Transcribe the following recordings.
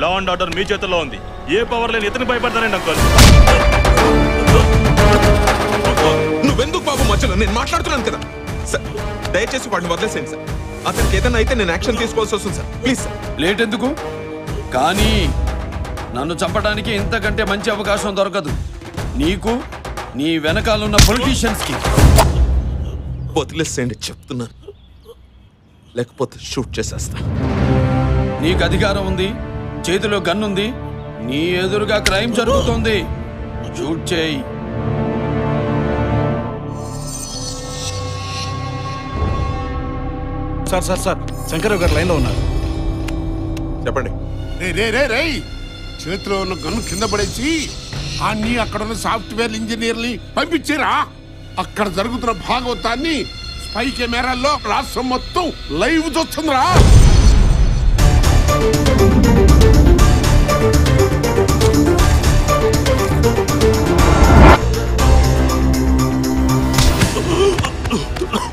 Law and order మీ చేతుల్లో ఉంది. ఏ power లేని ఇతను భయపడతానండి అంకుల్ నువ్వెందుకు బాబు మధ్యలో? నేను మాట్లాడుతున్నాను కదా. సార్ దయచేసి వాడిని వదిలేసేయండి సార్. అతనికి ఏదైనా అయితే నేను యాక్షన్ తీసుకోవాల్సి వస్తుంది సార్. Please sir. లేట్ ఎందుకు? కానీ నన్ను చంపడానికి ఇంతకంటే మంచి అవకాశం దొరకదు. నీకు నీ వెనకాలన్న పొలిటీషియన్స్కి వదిలేసేయండి చెప్తున్నాను. లేకపోతే షూట్ చేసేస్తా. నీకు అధికారం ఉంది చేతిలో గన్ ఉంది నీ ఎదురుగా క్రైమ్ జరుగుతోంది. షూట్ చేయి. సార్ సార్ సార్ శంకరరావు గారు లైన్లో ఉన్నారు. చెప్పండి. రే రే రే రే చేతిలో ఉన్న గన్ను కింద పడేసి అన్ని అక్కడ ఉన్న సాఫ్ట్వేర్ ఇంజనీర్ని పంపించారా. అక్కడ జరుగుతున్న భాగవతాన్ని స్పై కెమెరాల్లో రాష్ట్రం మొత్తం లైవ్ చూస్తుందిరా.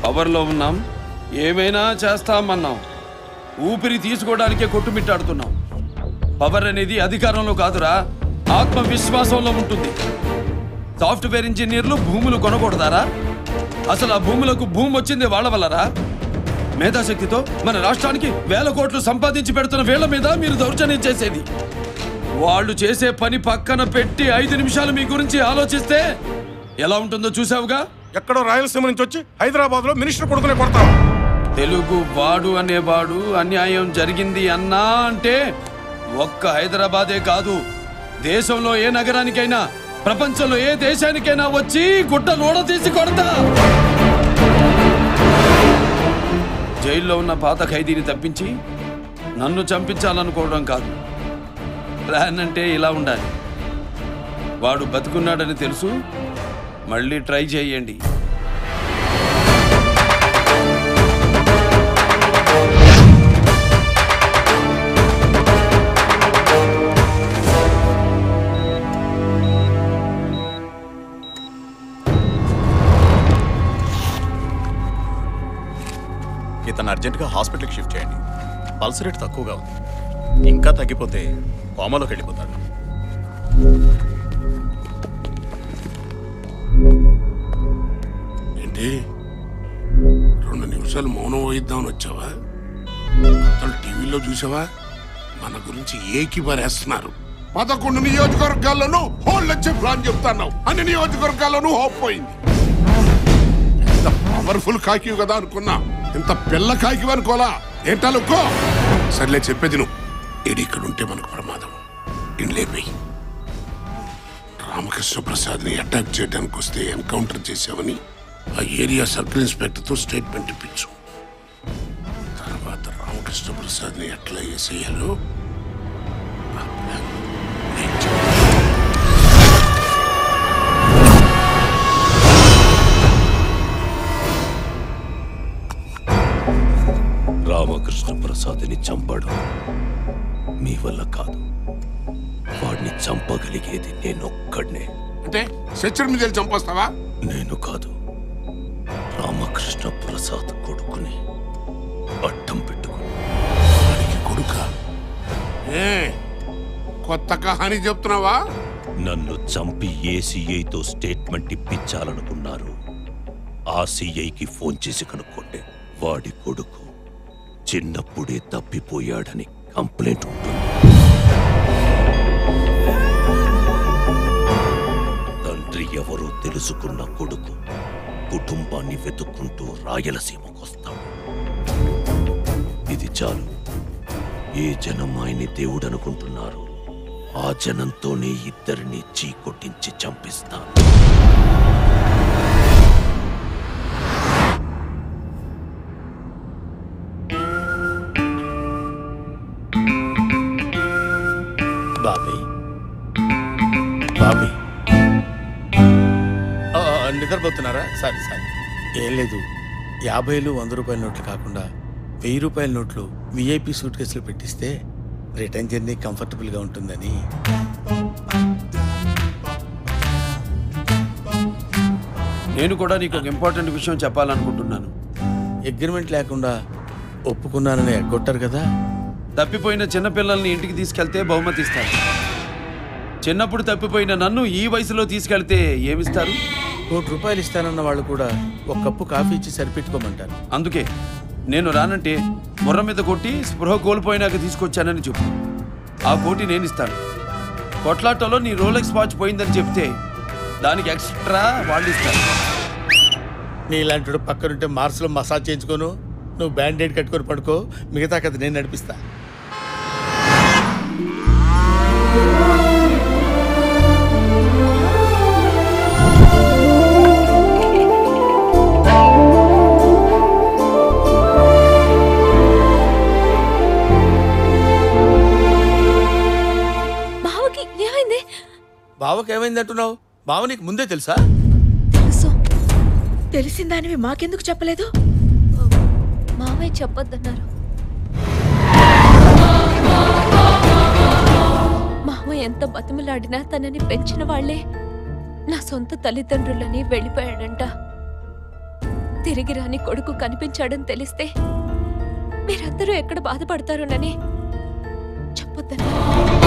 పవర్లో ఉన్నాం. ఏమైనా చేస్తామన్నాం. ఊపిరి తీసుకోవడానికే కొట్టుమిట్టాడుతున్నాం. పవర్ అనేది అధికారంలో కాదురా ఆత్మవిశ్వాసంలో ఉంటుంది. సాఫ్ట్వేర్ ఇంజనీర్లు భూములు కొనకూడదారా? అసలు ఆ భూములకు భూమి వచ్చింది వాళ్ళ వల్లరా? మేధాశక్తితో మన రాష్ట్రానికి వేల కోట్లు సంపాదించి పెడుతున్న వేళ్ళ మీద మీరు దౌర్జన్యం చేసేది. వాళ్ళు చేసే పని పక్కన పెట్టి ఐదు నిమిషాలు మీ గురించి ఆలోచిస్తే ఎలా ఉంటుందో చూసావుగా ఎక్కడో రాయలసీమ నుంచి వచ్చి హైదరాబాద్లో మినిస్టర్ కొడుకునే కొడతాం. తెలుగు వాడు అనేవాడు అన్యాయం జరిగింది అన్నా అంటే ఒక్క హైదరాబాదే కాదు. దేశంలో ఏ నగరానికైనా ప్రపంచంలో ఏ దేశానికైనా వచ్చి గుట్ట నోడ తీసి కొడతా. జైల్లో ఉన్న పాత ఖైదీని తప్పించి నన్ను చంపించాలనుకోవడం కాదు. ప్లాన్ అంటే ఇలా ఉండాలి. వాడు బతుకున్నాడని తెలుసు. మళ్ళీ ట్రై చేయండి. ఇతను అర్జెంటుగా హాస్పిటల్కి షిఫ్ట్ చేయండి. పల్స్ రేట్ తక్కువగా ఉంది. ఇంకా తగ్గిపోతే కోమలోకి వెళ్ళిపోతాడు. ఏంటి? రెండు నిమిషాలు మౌనం వహిద్దామని వచ్చావా? అతను టీవీలో చూసావా? మన గురించి ఏకి పారేస్తున్నారు. పదకొండు నియోజకవర్గాల్లోనూ హోల్ వచ్చే ప్లాన్ చెప్తున్నావు. అన్ని నియోజకవర్గాల్లోనూ హోప్ పోయింది. ఎంత పవర్ఫుల్ కాకి కదా అనుకున్నా. ఇంత పిల్ల కాకి అనుకోలా ఏంటాలుకో సర్లే చెప్పేది నువ్వు. ఏడి ఇక్కడ ఉంటే మనకు ప్రమాదం. ఇండ్లేపోయి రామకృష్ణ ప్రసాద్ని అటాక్ చేయడానికి వస్తే ఎన్కౌంటర్ చేశావని ఆ ఏరియా సర్కిల్ ఇన్స్పెక్టర్తో స్టేట్మెంట్ ఇప్పించు. తర్వాత రామకృష్ణ ప్రసాద్ని ఎట్లా వేసేయాలో ప్రసాద్ని చంపడం మీ వల్ల కాదు. వాడిని చంపగలిగేది నేనొక్కడినే. అంటే మీద చంపేస్తావా? నేను కాదు. రామకృష్ణ ప్రసాద్ కొడుకుని అడ్డం పెట్టుకుని. వాడికి కొడుక. ఏ కొత్త కహాని చెప్తున్నావా? నన్ను చంపి ఏ సీఐతో స్టేట్మెంట్ ఇప్పించాలనుకున్నారు ఆ సీఐకి ఫోన్ చేసి కనుక్కోండి. వాడి కొడుకు చిన్నప్పుడే తప్పిపోయాడని కంప్లైంట్ ఉంటుంది. తండ్రి ఎవరో తెలుసుకున్న కొడుకు కుటుంబాన్ని వెతుక్కుంటూ రాయలసీమకొస్తాడు ఇది చాలు. ఏ జనం ఆయన్ని దేవుడనుకుంటున్నారు ఆ జనంతోనే ఇద్దరిని చీకొట్టించి చంపిస్తాను సరే సరే ఏం లేదు. యాభైలు వంద రూపాయల నోట్లు కాకుండా వెయ్యి రూపాయల నోట్లు విఐపి సూట్ కేసులు పెట్టిస్తే రిటర్న్ జర్నీ కంఫర్టబుల్గా ఉంటుందని. నేను కూడా నీకు ఒక ఇంపార్టెంట్ విషయం చెప్పాలనుకుంటున్నాను. అగ్రిమెంట్ లేకుండా ఒప్పుకున్నానని ఎగ్గొట్టారు కదా. తప్పిపోయిన చిన్నపిల్లల్ని ఇంటికి తీసుకెళ్తే బహుమతి ఇస్తారు చిన్నప్పుడు తప్పిపోయిన నన్ను ఈ వయసులో తీసుకెళ్తే ఏమిస్తారు? కోటి రూపాయలు ఇస్తానన్న వాళ్ళు కూడా ఒక కప్పు కాఫీ ఇచ్చి సరిపెట్టుకోమంటారు. అందుకే నేను రానంటే ముర్ర మీద కొట్టి స్పృహ కోల్పోయినాక తీసుకొచ్చానని చెప్పు. ఆ కోటి నేను ఇస్తాను. కొట్లాటలో నీ రోలెక్స్ వాచ్ పోయిందని చెప్తే దానికి ఎక్స్ట్రా వాళ్ళు ఇస్తారు. నీ ఇలాంటి పక్కనుంటే మార్స్లో మసాజ్ చేయించుకోను. నువ్వు బ్యాండేడ్ కట్టుకొని పడుకో. మిగతా కథ నేను నడిపిస్తా. బావకి ఏమైంది అంటున్నావు బావ నీకు ముందే తెలుసా? తెలుసు. తెలిసిన దానివి మాకెందుకు చెప్పలేదు? మావయ్య చెప్పొద్దన్నారు. మావయ్య ఎంత బతిమలాడినా తనని పెంచిన వాళ్ళే నా సొంత తల్లిదండ్రులని వెళ్ళిపోయాడంట. తిరిగి రాని కొడుకు కనిపించాడని తెలిస్తే మీరందరూ ఎక్కడ బాధపడతారోనని చెప్పొద్దన్నారు.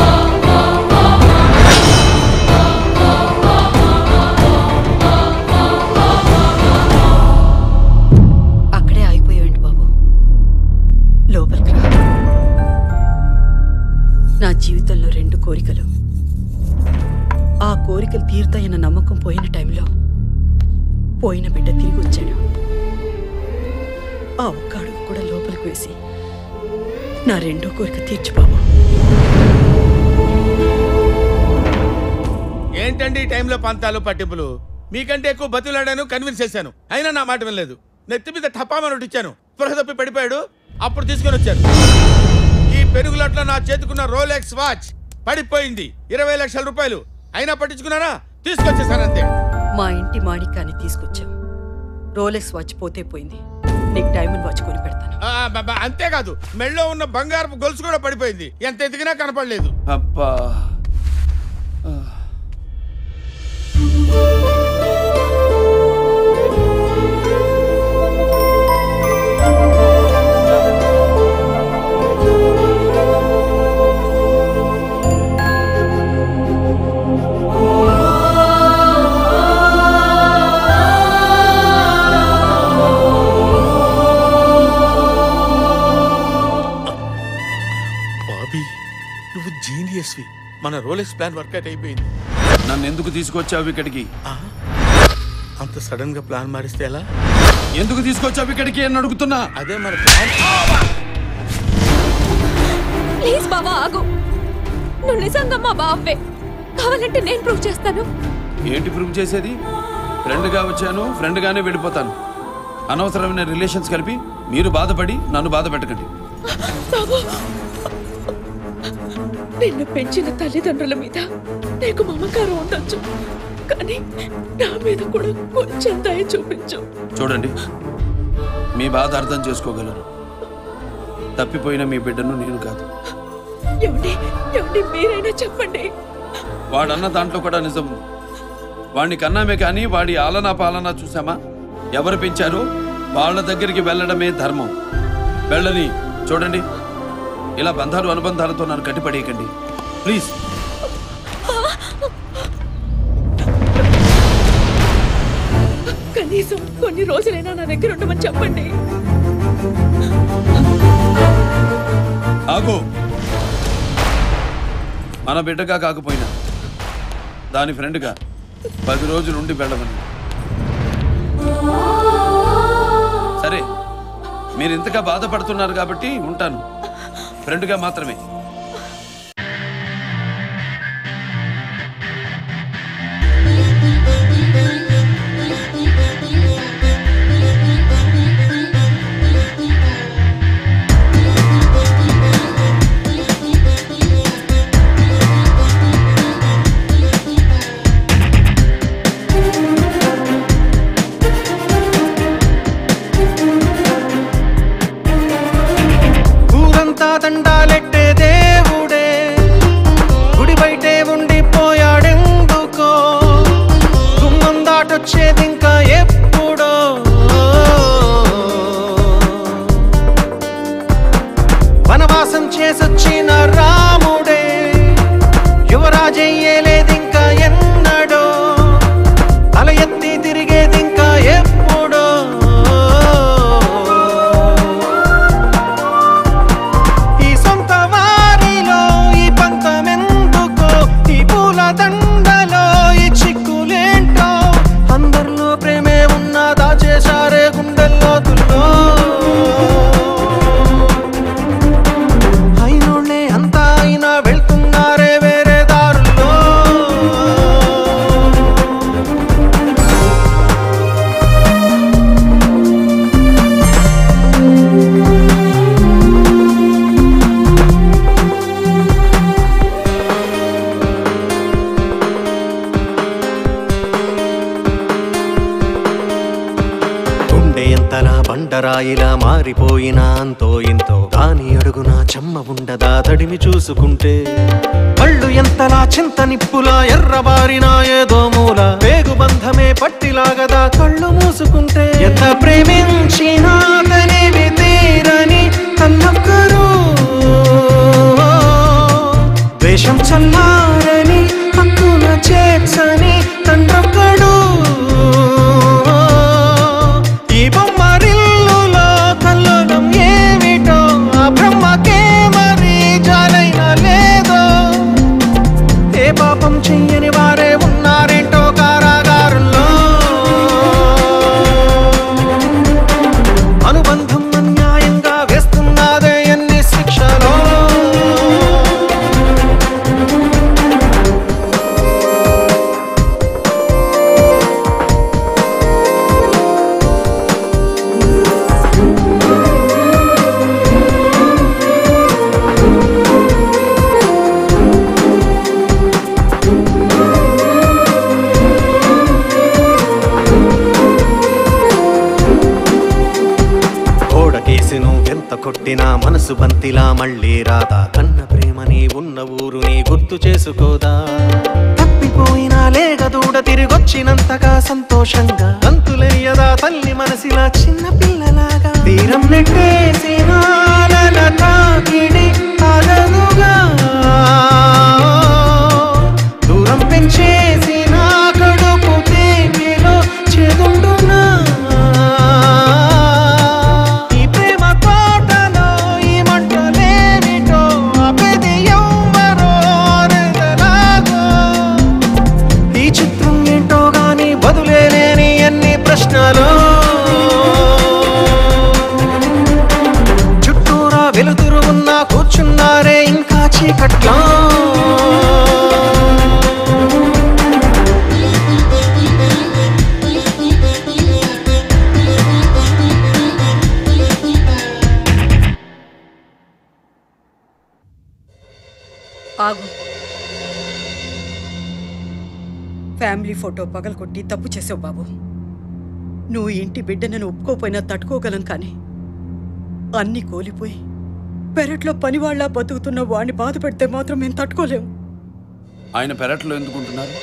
పోయిన బిడ్డ తిరిగి వచ్చాడు. ఆ ఒక్క అడుగు కూడా లోపలికి వేసి నా రెండో కోరిక తీర్చు బాబు. ఏంటండి ఈ టైంలో పంతాలు పట్టింపులు? మీకంటే ఎక్కువ బతులాడాను కన్విన్స్ చేశాను. అయినా నా మాట వినలేదు. నెత్తి మీద టపామని ఇచ్చాను స్పృహ తప్పి పడిపోయాడు. అప్పుడు తీసుకొని వచ్చాను. ఈ పెరుగులట్లో నా చేతుకున్న రోలెక్స్ వాచ్ పడిపోయింది. ఇరవై లక్షల రూపాయలు. అయినా పట్టించుకున్నారా? తీసుకొచ్చేసానంతే మా ఇంటి మాణిక్యాన్ని తీసుకొచ్చాం. రోలెక్స్ వాచ్ పోతే పోయింది. నీకు డైమండ్ వాచ్ కొని పెడతాను. అంతేకాదు మెళ్ళో ఉన్న బంగారపు గొలుసు కూడా పడిపోయింది. ఎంత ఎదిగినా కనపడలేదు. అబ్బా. జీనియస్వి మన రోలెక్స్ ప్లాన్ వర్కౌట్ అయిపోయింది. నన్ను ఎందుకు తీసుకొచ్చావు ఇక్కడికి? అంత సడన్గా ప్లాన్ మారిస్తే ఎలా? ఎందుకు తీసుకొచ్చావు ఇక్కడికి అని అడుగుతున్నా? అదే మన ప్లాన్ ప్లీజ్ బావా ఆగు. నువ్వు నిజంగా మా బావే కావాలంటే నేను ప్రూవ్ చేస్తాను. ఏంటి ప్రూవ్ చేసేది? ఫ్రెండ్గా వచ్చాను ఫ్రెండ్గానే వెళ్ళిపోతాను. అనవసరమైన రిలేషన్స్ కలిపి మీరు బాధపడి నన్ను బాధ పెట్టకండి. బాబు నిన్ను పెంచిన తల్లిదండ్రుల మీద నీకు మమకారం ఉండొచ్చు. కానీ నా మీద కూడా కొంచెం దయ చూపించు. చూడండి మీ బాధ అర్థం చేసుకోగలరు తప్పిపోయిన మీ బిడ్డను నేను కాదు. ఏమండి ఏమండి మీరైనా చెప్పండి. వాడన్న దాంట్లో కూడా నిజం వాడిని కన్నామే కానీ వాడి ఆలనా పాలనా చూసామా ఎవరు పెంచారో వాళ్ళ దగ్గరికి వెళ్ళడమే ధర్మం. వెళ్ళని చూడండి. ఇలా బంధాలు అనుబంధాలతో నన్ను కట్టిపడేయకండి. ప్లీజ్ కనీసం కొన్ని రోజులైనా నా దగ్గర ఉండమని చెప్పండి. ఆగు. మన బిడ్డగా కాకపోయినా దాని ఫ్రెండ్గా పది రోజులు ఉండి వెళ్ళమని. సరే మీరు ఇంతగా బాధపడుతున్నారు కాబట్టి ఉంటాను. ఫ్రెండ్గా మాత్రమే. వచ్చినంతగా సంతోషంగా. అంతులయ్యదా తల్లి మనసిలా చిన్న పిల్లలాగా. తీరం నెట్టేసిన ఫోటో పగలకొట్టి తప్పు చేసావు బాబు. నువ్వు ఇంటి బిడ్డనని ఒప్పుకోపోయినా తట్టుకోగలం కానీ అన్నీ కోలిపోయి పెరట్లో పనివాళ్ళా బతుకుతున్న వాడిని బాధ పెడితే మాత్రం మేము తట్టుకోలేము ఆయన పెరట్లో ఎందుకుంటున్నారు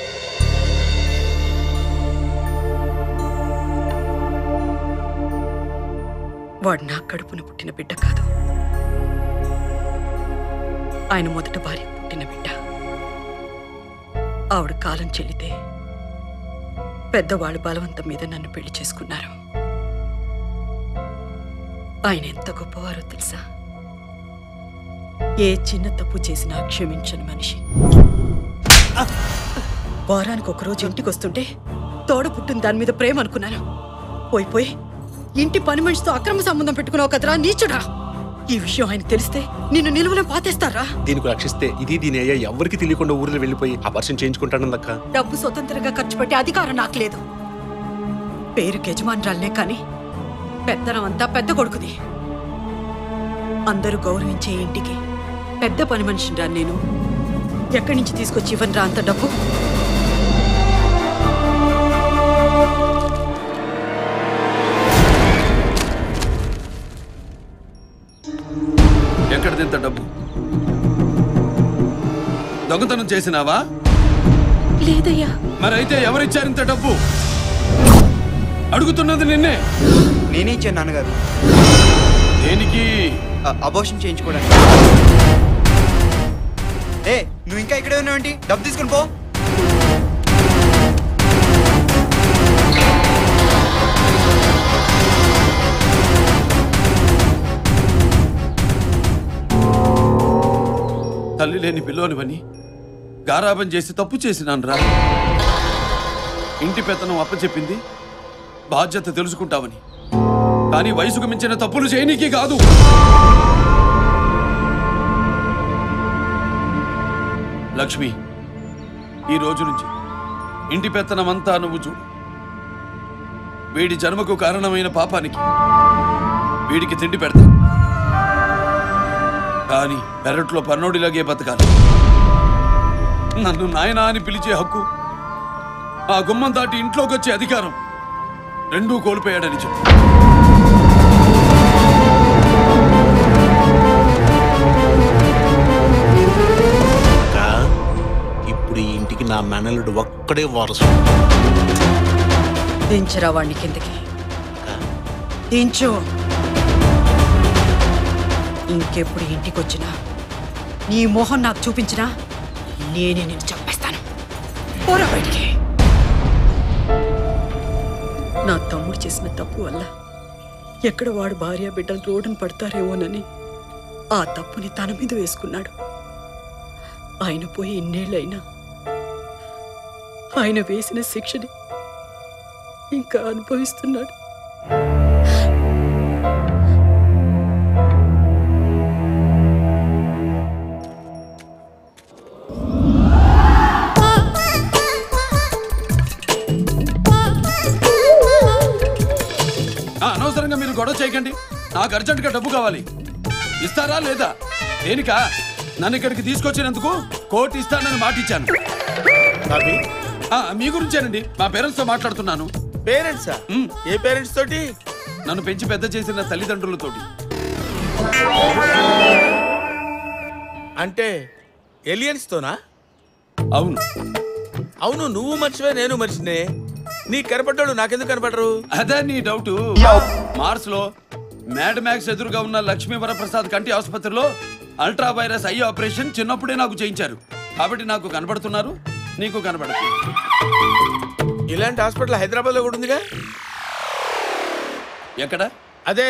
వాడు నా కడుపున పుట్టిన బిడ్డ కాదు. ఆయన మొదట భార్య పుట్టిన బిడ్డ. ఆవిడ కాలం చెల్లితే పెద్దవాళ్ళు బలవంతం మీద నన్ను పెళ్ళి చేసుకున్నారు. ఆయన ఎంత గొప్పవారో తెలుసా? ఏ చిన్న తప్పు చేసినా క్షమించని మనిషి. వారానికి ఒకరోజు ఇంటికి వస్తుంటే తోడ పుట్టిన దాని మీద ప్రేమ అనుకున్నాను. పోయి పోయి ఇంటి పని మనిషితో అక్రమ సంబంధం పెట్టుకున్నావు కదరా నీచుడా? ఈ విషయం ఆయన తెలిస్తే నిన్ను నిలువలో పాతేస్తారా? దీనికి రక్షిస్తే ఇది దీని అయ్యా ఎవరికి తెలియకుండా ఊరిలో వెళ్ళిపోయి అపర్షన్ చేయించుకుంటానందక్క డబ్బు స్వతంత్రంగా ఖర్చు పెట్టే అధికారం నాకు లేదు. పేరుకి యజమానురాలనే కానీ పెత్తనం అంతా పెద్ద కొడుకుది. అందరూ గౌరవించే ఇంటికి పెద్ద పని మనిషిని రా నేను. ఎక్కడి నుంచి తీసుకొచ్చి ఇవ్వను రా అంత డబ్బు? చేసినావా? లేదయ్యా. మరైతే ఎవరిచ్చారు ఇంత డబ్బు? అడుగుతున్నది నిన్నే. నేనే ఇచ్చాను నాన్నగారు. దేనికి? అబోషన్ చేయించుకోవడానికి. ఏ నువ్వు ఇంకా ఇక్కడే ఉన్నావేంటి డబ్బు తీసుకుని పో. తల్లి లేని పిల్లోనివని గారాబం చేసి తప్పు చేసినాను రా. ఇంటి పెత్తనం అప్పచెప్పింది బాధ్యత తెలుసుకుంటామని. కానీ వయసుకు మించిన తప్పులు చేయనీకి కాదు. లక్ష్మి ఈ రోజు నుంచి ఇంటి పెత్తనమంతా నువ్వు చూడు. వీడి జన్మకు కారణమైన పాపానికి వీడికి తిండి పెడతా కానీ పెరట్లో పన్నోడిలాగే బతకాలి. నన్ను నాయనా అని పిలిచే హక్కు ఆ గుమ్మం దాటి ఇంట్లోకి వచ్చే అధికారం రెండూ కోల్పోయాడని చెప్పు. ఇప్పుడు ఈ ఇంటికి నా మేనలుడు ఒక్కడే వారసు దించరా వాణ్ణి కిందకి. దించు. ఇంకెప్పుడు ఇంటికి వచ్చినా నీ మోహం నాకు చూపించినా నేనే నేను చంపేస్తాను. పోరా బయటికి. నా తమ్ముడు చేసిన తప్పు వల్ల ఎక్కడ వాడు భార్య బిడ్డలు రోడ్డున పడతారేమోనని ఆ తప్పుని తన మీద వేసుకున్నాడు. ఆయన పోయి ఇన్నేళ్ళైనా ఆయన వేసిన శిక్షని ఇంకా అనుభవిస్తున్నాడు. చేయకండి. నాకు అర్జెంటుగా డబ్బు కావాలి. ఇస్తారా లేదా? దేనికా నన్ను ఇక్కడికి తీసుకొచ్చినందుకు కోటి ఇస్తానని మాట ఇచ్చాను ఆ, మీ గురించేనండి. మా పేరెంట్స్తో మాట్లాడుతున్నాను. పేరెంట్సా? ఏ పేరెంట్స్ తోటి? నన్ను పెంచి పెద్ద చేసిన తల్లిదండ్రులతోటి. అంటే ఎలియన్స్ తోనా అవును. అవును నువ్వు మర్చివే నేను మర్చినే నీ కనపడ్డాడు నాకెందుకు కనపడరు? అదే నీ డౌట్. మార్స్లో మ్యాడ్ మ్యాక్స్ ఎదురుగా ఉన్న లక్ష్మీ వరప్రసాద్ కంటి ఆసుపత్రిలో అల్ట్రా వైరస్ ఐ ఆపరేషన్ చిన్నప్పుడే నాకు చేయించారు. కాబట్టి నాకు కనబడుతున్నారు నీకు కనబడదు ఇలాంటి హాస్పిటల్ హైదరాబాద్లో కూడా ఉందిగా? ఎక్కడ? అదే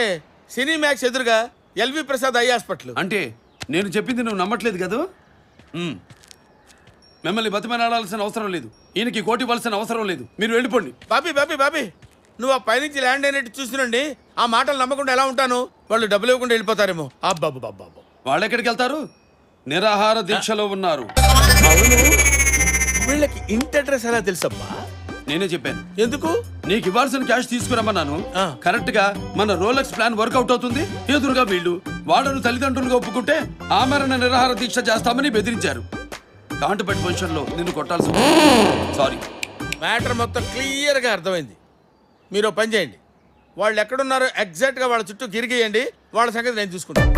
సినీ మ్యాక్స్ ఎదురుగా ఎల్వి ప్రసాద్ ఐ హాస్పిటల్. అంటే నేను చెప్పింది నువ్వు నమ్మట్లేదు కదా. మిమ్మల్ని బతిమలాడాల్సిన అవసరం లేదు. ఈయనకి కోటి ఇవ్వాల్సిన అవసరం లేదు. మీరు వెళ్ళిపోండి. బాబీ బాబీ బాబీ. నువ్వు ఆ పైనుంచి ల్యాండ్ అయినట్టు చూసినండి ఆ మాటలు నమ్మకుండా ఎలా ఉంటాను? వాళ్ళు డబ్బులు ఇవ్వకుండా వెళ్ళిపోతారేమో. అబ్బాబు బాబు వాళ్ళు ఎక్కడికి వెళ్తారు? నిరాహార దీక్షలో ఉన్నారు. వీళ్ళకి ఇంటి అడ్రస్ ఎలా తెలుసబ్బా? నేనే చెప్పాను. ఎందుకు? నీకు ఇవ్వాల్సిన క్యాష్ తీసుకురమ్మన్నాను. కరెక్ట్గా మన రోలెక్స్ ప్లాన్ వర్కౌట్ అవుతుంది. ఎదురుగా వీళ్ళు వాళ్ళను తల్లిదండ్రులుగా ఒప్పుకుంటే ఆమరణ నిరాహార దీక్ష చేస్తామని బెదిరించారు. కాంటపెట్ పొజిషన్లో నిన్ను కొట్టాల్సి సారీ మ్యాటర్ మొత్తం క్లియర్గా అర్థమైంది. మీరు పని చేయండి. వాళ్ళు ఎక్కడున్నారో ఎగ్జాక్ట్గా వాళ్ళ చుట్టూ గిరిగేయండి వాళ్ళ సంగతి నేను చూసుకుంటాను.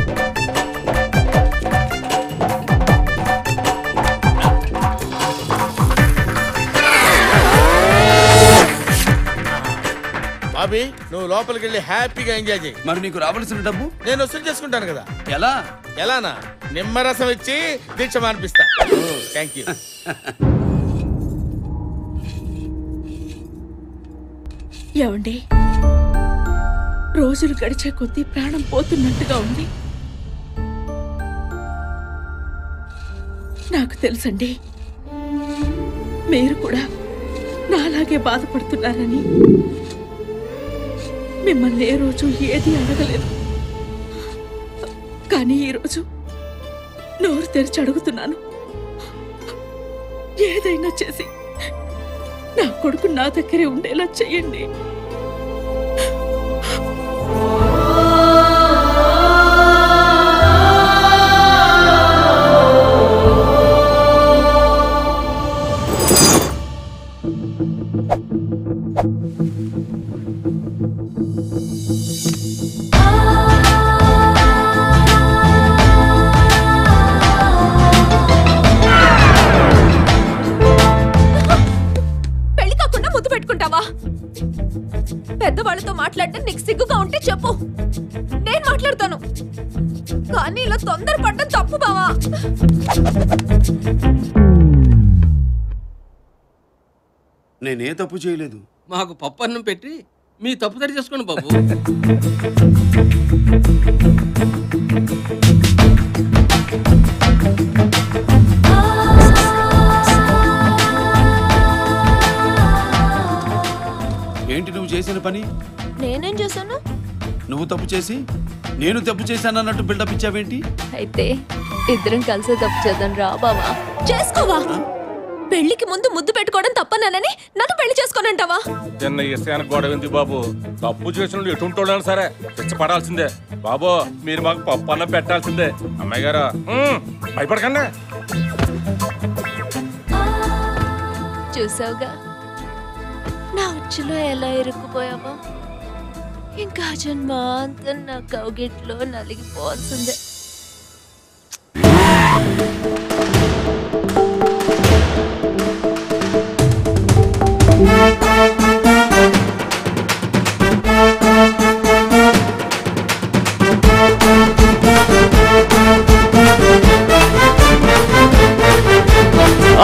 బాబీ నువ్వు లోపలికి వెళ్ళి హ్యాపీగా ఎంజాయ్ చేయి. మరి నీకు రావాల్సిన డబ్బు? నేను వసూలు చేసుకుంటాను కదా. ఎలా? ఎలానా? నిమ్మరసం ఇచ్చి దీక్ష మానిపిస్తా. థ్యాంక్ యూ ఏమండి? రోజులు గడిచే కొద్దీ ప్రాణం పోతున్నట్టుగా ఉంది. నాకు తెలుసండి మీరు కూడా నాలాగే బాధపడుతున్నారని. మిమ్మల్ని ఏ రోజు ఏది అడగలేదు. కానీ ఈరోజు నోరు తెరిచి అడుగుతున్నాను. ఏదైనా చేసి నా కొడుకు నా దగ్గరే ఉండేలా చెయ్యండి మాట్లాడటం నీకు సిగ్గుగా ఉంటే చెప్పు. నేను మాట్లాడతాను. కానీ ఇలా తొందరపడటం తప్పు బావా. నేనే తప్పు చేయలేదు. మాకు పప్పు అన్నం పెట్టి మీ తప్పు తడి చేసుకోండి బాబు. ఏంటి నువ్వు చేసిన పని? నేనేం చేశాను? నువ్వు తప్పు చేసి నేను తప్పు చేశానన్నట్టు బిల్డప్ ఇచ్చావేంటి? అయితే ఇద్దరం కలిసే తప్పు చేద్దాం రా బావా. చేసుకోవా? పెళ్ళికి ముందు ముద్దు పెట్టుకోవడం తప్పనని నన్ను పెళ్ళి చేసుకోనంటావా? చిన్న ఇసుకానికి గొడవ ఉంది బాబు? తప్పు చేసిన ఎటుంటోళ్ళని సరే తెచ్చి పడాల్సిందే బాబు మీరు మాకు పప్పు అన్నం పెట్టాల్సిందే. అమ్మాయి గారు భయపడకండి. చూసావుగా? నా ఉచ్చులో ఎలా ఇరుక్కుపోయావో? ఇంకా జన్మ అంతా నా కౌగిట్లో నలిగిపోతుంది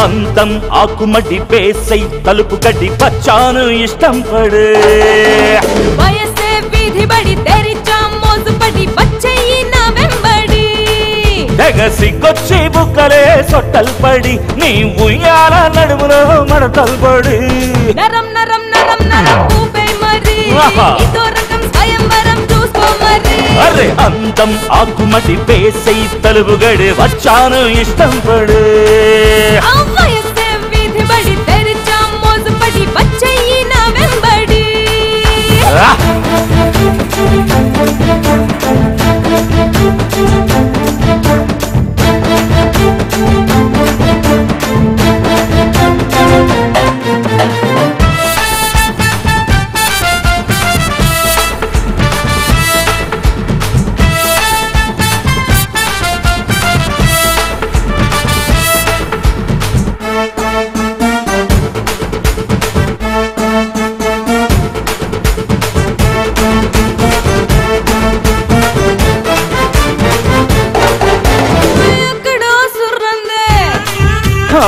అంతం ఆకుమడి పేసై తలుపు కట్టి పచ్చాను ఇష్టం పడే. మోసుపడి వచ్చేయి నా వెంబడి. బుక్కలే సొట్టలు పడి నీ ఉయ్యాల నడుములో మడతలు పడి నరం నరం నరం నరం ఊపే మరి. ఆహా. ఇదో రకం స్వయంవరం చూసుకో మరి. అరే అందం ఆకుమటి పేసై తలుపు గడి వచ్చాను ఇష్టం పడే. ఆ వయసే వీధి బడి తెరిచా మోసుపడి వచ్చేయి నా వెంబడి.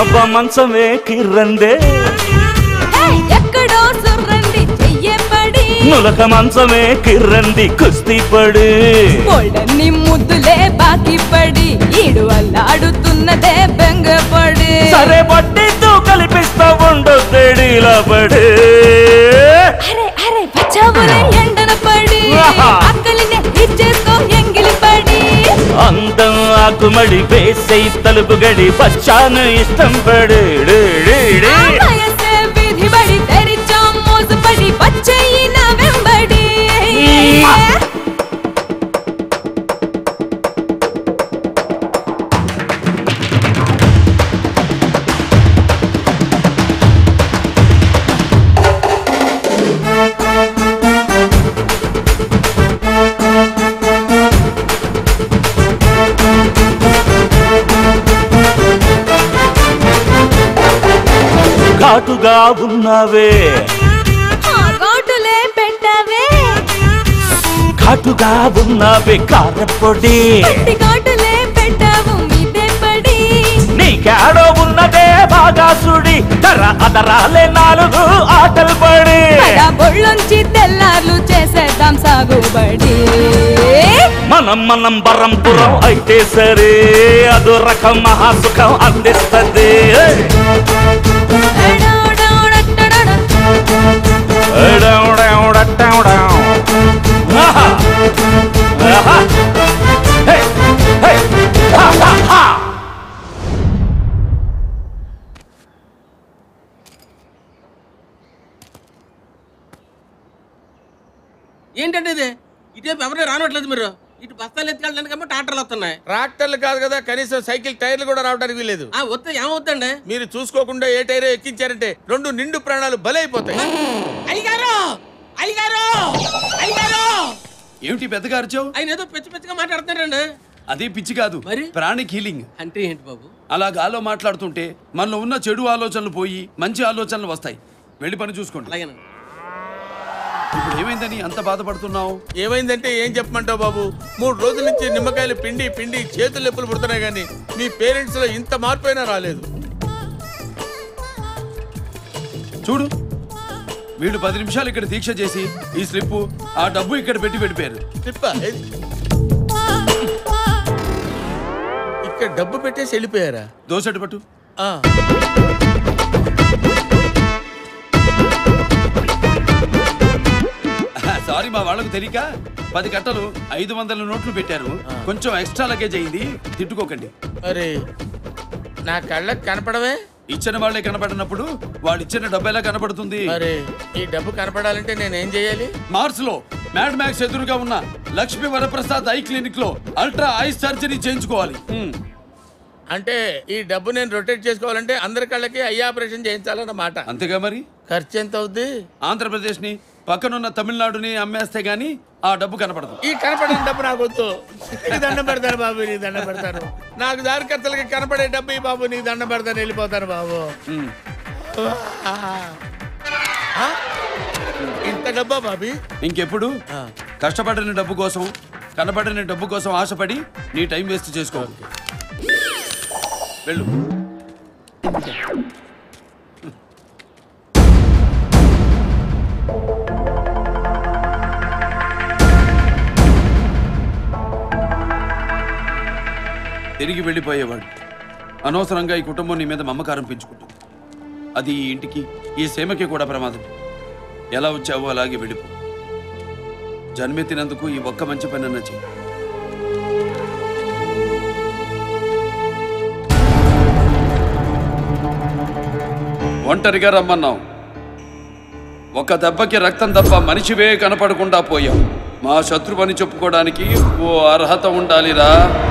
అబ్బ మంచమే కిర్రందే. ఎక్కడో సుర్రంది చెయ్యే పడి నులక మంచమే కిర్రంది కుస్తీ పడి. పొడన్ని ముద్దులే బాకి పడి ఈడు అల్లాడుతున్నదే బెంగపడి. సరే పట్టితో కల్పిస్తా ఉండు తేడీలా పడి. అరే అరే పచ్చావులే ఎండన పడి. ఆహా. అందం ఆకుమడి వేసై తలుపు గడి పచ్చాను ఇష్టం పడి డి, డి, డి. ఆ వయసే వీధి బడి తెరిచా మోసుపడి వచ్చేయి నా వెంబడి ఘాటుగా ఉన్నావే. ఘాటుగా ఉన్నావే కారపొడి నీకేడో ఉన్నదే బాగా సుడి తర అదరాలే నాలుగు ఆటలు పడి బొళ్ళొంచి తెల్లార్లు చేసేద్దాం సాగుబడి. మనం మనం బరంపురం అయితే సరే అదో రకం మహాసుఖం అందిస్తుంది. ఏంటంటే ఇది? ఇటేపు ఎవరైనా రానట్లేదు మీరు? ఇటు బస్తాలు ఎత్తుకెళ్ళడానికి ట్రాక్టర్లు వస్తున్నాయి. ట్రాక్టర్లు కాదు కదా కనీసం సైకిల్ టైర్లు కూడా రావడానికి వీలేదు ఆ వస్తే మీరు చూసుకోకుండా ఏ టైర్ ఎక్కించారంటే రెండు నిండు ప్రాణాలు బలైపోతాయి. అయ్యగారు! అయ్యగారు! అయ్యగారు! ఏమిటి పెద్దగా అరిచావు? ఆయన ఏదో పిచ్చి పిచ్చిగా మాట్లాడుతున్నారండి. అదే పిచ్చి కాదు మరి? ప్రాణిక్ హీలింగ్ అంటే ఏంటి బాబు? అలా గాలో మాట్లాడుతుంటే మనలో ఉన్న చెడు ఆలోచనలు పోయి మంచి ఆలోచనలు వస్తాయి. వెళ్ళి పని చూసుకోండి. అలాగేనండి. ఇప్పుడు ఏమైందని అంత బాధపడుతున్నావు? ఏమైందంటే ఏం చెప్పమంటావు బాబు? మూడు రోజుల నుంచి నిమ్మకాయలు పిండి పిండి చేతులు నొప్పులు పుడుతున్నాయి కానీ మీ పేరెంట్స్లో ఇంత మార్పు అయినా రాలేదు. చూడు వీడు పది నిమిషాలు ఇక్కడ దీక్ష చేసి ఈ స్లిప్ ఆ డబ్బు ఇక్కడ పెట్టి ఏది? ఇక్కడ డబ్బు పెట్టేసి వెళ్ళిపోయారా? దోసెట్టు పట్టు. ఆ. మా వాళ్ళకు తెలియక పది కట్టలు ఐదు వందల నోట్లు పెట్టారు. కొంచెం ఎక్స్ట్రా లగేజ్ అయింది తిట్టుకోకండి. మరి నా కళ్ళకి కనపడమే ఇచ్చిన వాళ్ళే కనపడినప్పుడు వాడు ఇచ్చిన డబ్బు ఎలా కనపడుతుంది? మరి ఈ డబ్బు కనపడాలంటే నేనేం చేయాలి? మార్స్లో మ్యాడ్ మ్యాక్స్ ఎదురుగా ఉన్న లక్ష్మీ వరప్రసాద్ ఐ క్లినిక్లో అల్ట్రా ఐ సర్జరీ చేయించుకోవాలి. అంటే ఈ డబ్బు నేను రొటేట్ చేసుకోవాలంటే అందరి కళ్ళకి ఐ ఆపరేషన్ చేయించాలన్నమాట. అంతేగా మరి? ఖర్చు ఎంత అవుద్ది? ఆంధ్రప్రదేశ్ని పక్కనున్న తమిళనాడుని అమ్మేస్తే గానీ ఆ డబ్బు కనపడదు. ఈ కనపడిన డబ్బు నాకు వద్దు. నీకు దండం పెడతాను బాబు నీకు దండం పెడతాను నాకు దారి ఖర్చులకి కనపడే డబ్బు ఈ బాబు నీకు దండం పెడతాను వెళ్ళిపోతాను బాబు? ఇంత డబ్బా బాబీ? ఇంకెప్పుడు? కష్టపడిన డబ్బు కోసం కనపడిన డబ్బు కోసం ఆశపడి నీ టైం వేస్ట్ చేసుకో. వెళ్ళు. తిరిగి వెళ్ళిపోయేవాడు. అనవసరంగా ఈ కుటుంబం నీ మీద మమ్మకారం పెంచుకుంటుంది. అది ఈ ఇంటికి ఈ సేమకి కూడా ప్రమాదం. ఎలా వచ్చావో అలాగే వెళ్ళిపో. జన్మెత్తినందుకు ఈ ఒక్క మంచి పని అన్న చెయ్యి. ఒంటరిగా రమ్మన్నావు. ఒక దెబ్బకి రక్తం తప్ప మనిషివే కనపడకుండా పోయావు. మా శత్రువని చెప్పుకోవడానికి ఓ అర్హత ఉండాలిరా.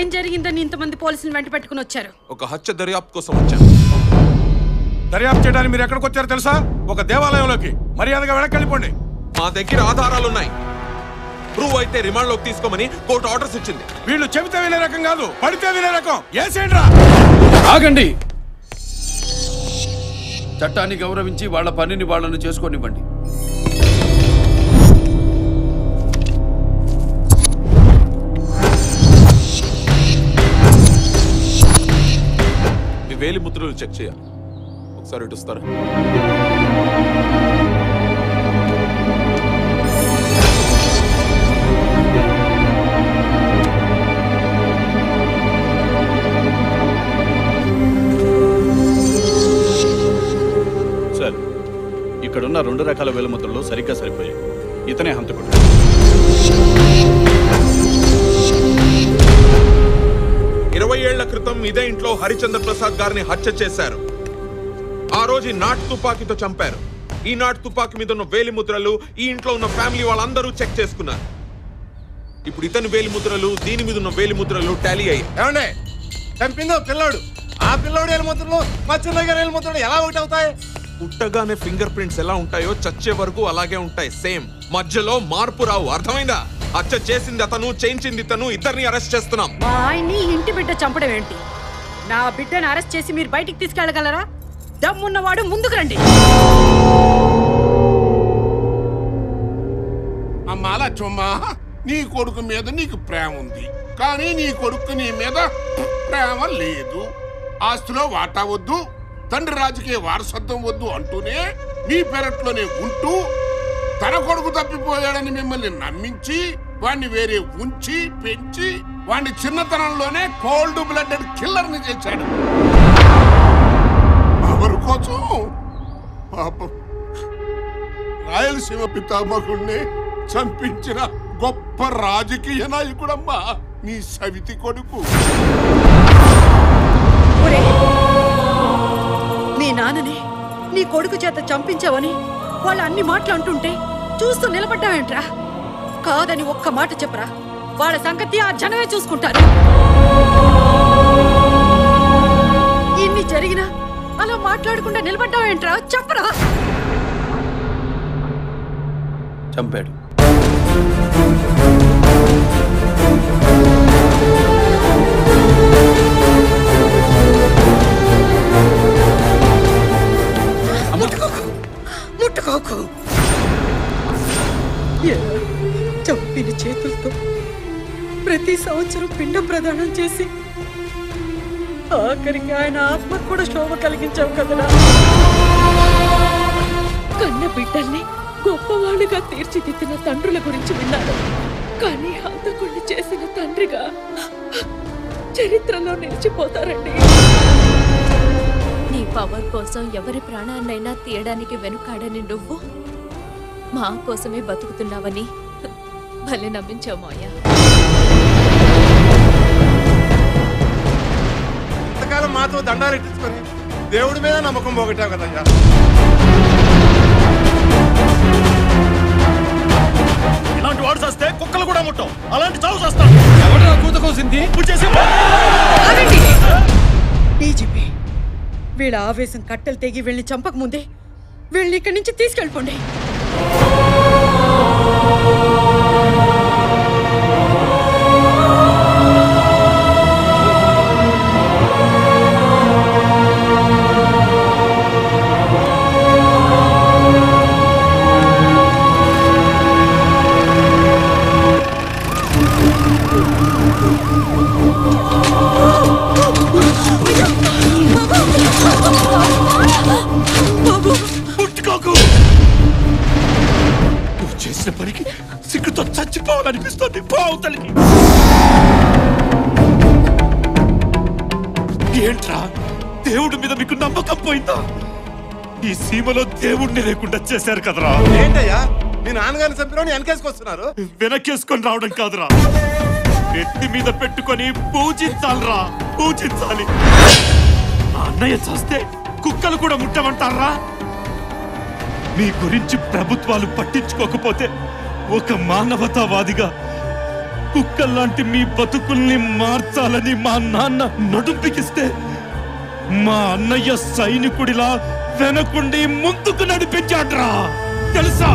ఏం జరిగిందని ఇంతమంది పోలీసులు వెంట పెట్టుకుని వచ్చారు? ఒక హత్య దర్యాప్తు కోసం వచ్చాను. దర్యాప్తు చేయడానికి మీరు ఎక్కడికి వచ్చారో తెలుసా? ఒక దేవాలయంలోకి. మర్యాదగా వెనక్కి వెళ్ళిపోండి మా దగ్గర ఆధారాలున్నాయి. ప్రూవ్ అయితే రిమాండ్లోకి తీసుకోమని కోర్టు ఆర్డర్స్ ఇచ్చింది. వీళ్ళు చెబితే వినే రకం కాదు పడితే వినే రకం. ఏసేంట్రా ఆగండి. చట్టాన్ని గౌరవించి వాళ్ళ పనిని వాళ్ళను చేసుకోనివ్వండి. వేలి ముద్రలు చెక్ చేయాలి. ఒకసారి ఇటు వస్తారా? సార్ ఇక్కడున్న రెండు రకాల వేలముద్రలు సరిగ్గా సరిపోయాయి. ఇతనే హంతకుడు. ఏళ్ళ క్రితం ఇదే ఇంట్లో హరిచంద్ర ప్రసాద్ గారిని హత్య చేశారు. ఆ రోజు నాటు తుపాకీతో చంపారు. ఈ నాటు తుపాకీ మీద ఉన్న వేలి ముద్రలు ఈ ఇంట్లో ఉన్న ఫ్యామిలీ వాళ్ళందరూ చెక్ చేసుకున్నారు. ఇప్పుడు ఇతని వేలి ముద్రలు దీని మీద ఉన్న వేలి ముద్రలు టాలీ అయ్యాయి. చంపిందో పిల్లోడు? ఆ పిల్లోడు ఎలుముద్రలు మా చిన్న గారి ఎలా ఒకటి అవుతాయి పుట్టగానే ఫింగర్ ప్రింట్స్ ఎలా ఉంటాయో చచ్చే వరకు అలాగే ఉంటాయి. సేమ్. మధ్యలో మార్పు రావు. అర్థమైందా? హత్య చేసింది అతను చేయించింది ఇతను ఇద్దరిని అరెస్ట్ చేస్తున్నాం. మా ఆయన్ని ఇంటి బిడ్డ చంపడం ఏంటి? నా బిడ్డను అరెస్ట్ చేసి మీరు బయటికి తీసుకెళ్ళగలరా? దమ్మున్నవాడు ముందుకు రండి. అమ్మా లచ్చమ్మ నీ కొడుకు మీద నీకు ప్రేమ ఉంది. కానీ నీ కొడుకు నీ మీద ప్రేమ లేదు. ఆస్తిలో వాటా వద్దు తండ్రి రాజకీయ వారసత్వం వద్దు అంటూనే మీ పెరట్లోనే ఉంటూ తన కొడుకు తప్పిపోయాడని మిమ్మల్ని నమ్మించి వాణ్ణి వేరే ఉంచి పెంచి వాణ్ణి చిన్నతనంలోనే కోల్డ్ బ్లడెడ్ కిల్లర్ని చేశాడు ఎవరి కోసం పాపం రాయలసీమ పితామహుణ్ణి చంపించిన గొప్ప రాజకీయ నాయకుడమ్మా నీ సవితి కొడుకు. నీ నాన్నని నీ కొడుకు చేత చంపించావని వాళ్ళు అన్ని మాటలు అంటుంటే చూస్తూ నిలబడ్డావేంట్రా? కాదని ఒక్క మాట చెప్పరా? వాళ్ళ సంగతి ఆ జనమే చూసుకుంటారు. ఇన్ని జరిగినా అలా మాట్లాడకుండా నిలబడ్డావేంట్రా? చెప్పరా? చంపాడు. ముట్టుకోకు ఎలా చంపిన చేతులతో ప్రతి సంవత్సరం పిండ ప్రదానం చేసి ఆఖరికి ఆయన ఆత్మకు కూడా శోభ కలిగించావు కదరా. కన్న బిడ్డల్ని గొప్పవాళ్ళుగా తీర్చిదిద్దిన తండ్రుల గురించి విన్నాను. కానీ హంతకుణ్ణి చేసిన తండ్రిగా చరిత్రలో నిలిచిపోతారండి. నీ పవర్ కోసం ఎవరి ప్రాణాన్నైనా తీయడానికి వెనుకాడని నువ్వు? మా కోసమే బతుకుతున్నావని భలే నమ్మించావు మాయా ఇంతకాలం మాతో దండాలు ఎట్టించుకొని దేవుడి మీద నమ్మకం పోగొట్టావు కదయ్యా. ఇలాంటి వాడు చేస్తే కుక్కలు కూడా ముట్టం అలాంటి చావు చేస్తాం ఎవడరా కూత కోసింది డీజీపీ. వీళ్ళ ఆవేశం కట్టెలు తెగి వీళ్ళని చంపక ముందే వీళ్ళని ఇక్కడి నుంచి తీసుకెళ్ళిపోండి. ముట్టుకోకు నువ్వు చేసిన పనికి సిగ్గుతో చచ్చిపోవాలనిపిస్తుంది. పోతలకి ఏంట్రా? దేవుడి మీద మీకు నమ్మకం పోయిందా? ఈ సీమలో దేవుణ్ణి లేకుండా చేశారు కదరా? ఏంటయ్యా? మీ నాన్నగారిని చంపిన వెనకేసుకొస్తున్నారు వెనకేసుకొని రావడం కాదురా. నెత్తి మీద పెట్టుకొని పూజించాలరా. పూజించాలి. అన్నయ్య చూస్తే కుక్కలు కూడా ముట్టమంటారా? మీ గురించి ప్రభుత్వాలు పట్టించుకోకపోతే ఒక మానవతావాదిగా కుక్కల్లాంటి మీ బతుకుల్ని మార్చాలని మా నాన్న నడుంపికిస్తే మా అన్నయ్య సైనికుడిలా వెనకుండి ముందుకు నడిపించాడ్రా. తెలుసా?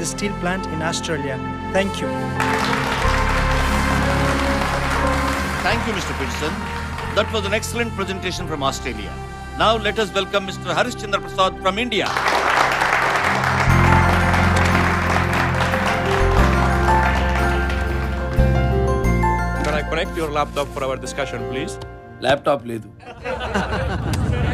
the steel plant in Australia. Thank you. Thank you, Mr. Peterson. That was an excellent presentation from Australia. Now let us welcome Mr. Harish Chandra Prasad from India. Can I connect your laptop for our discussion, please? Laptop లేదు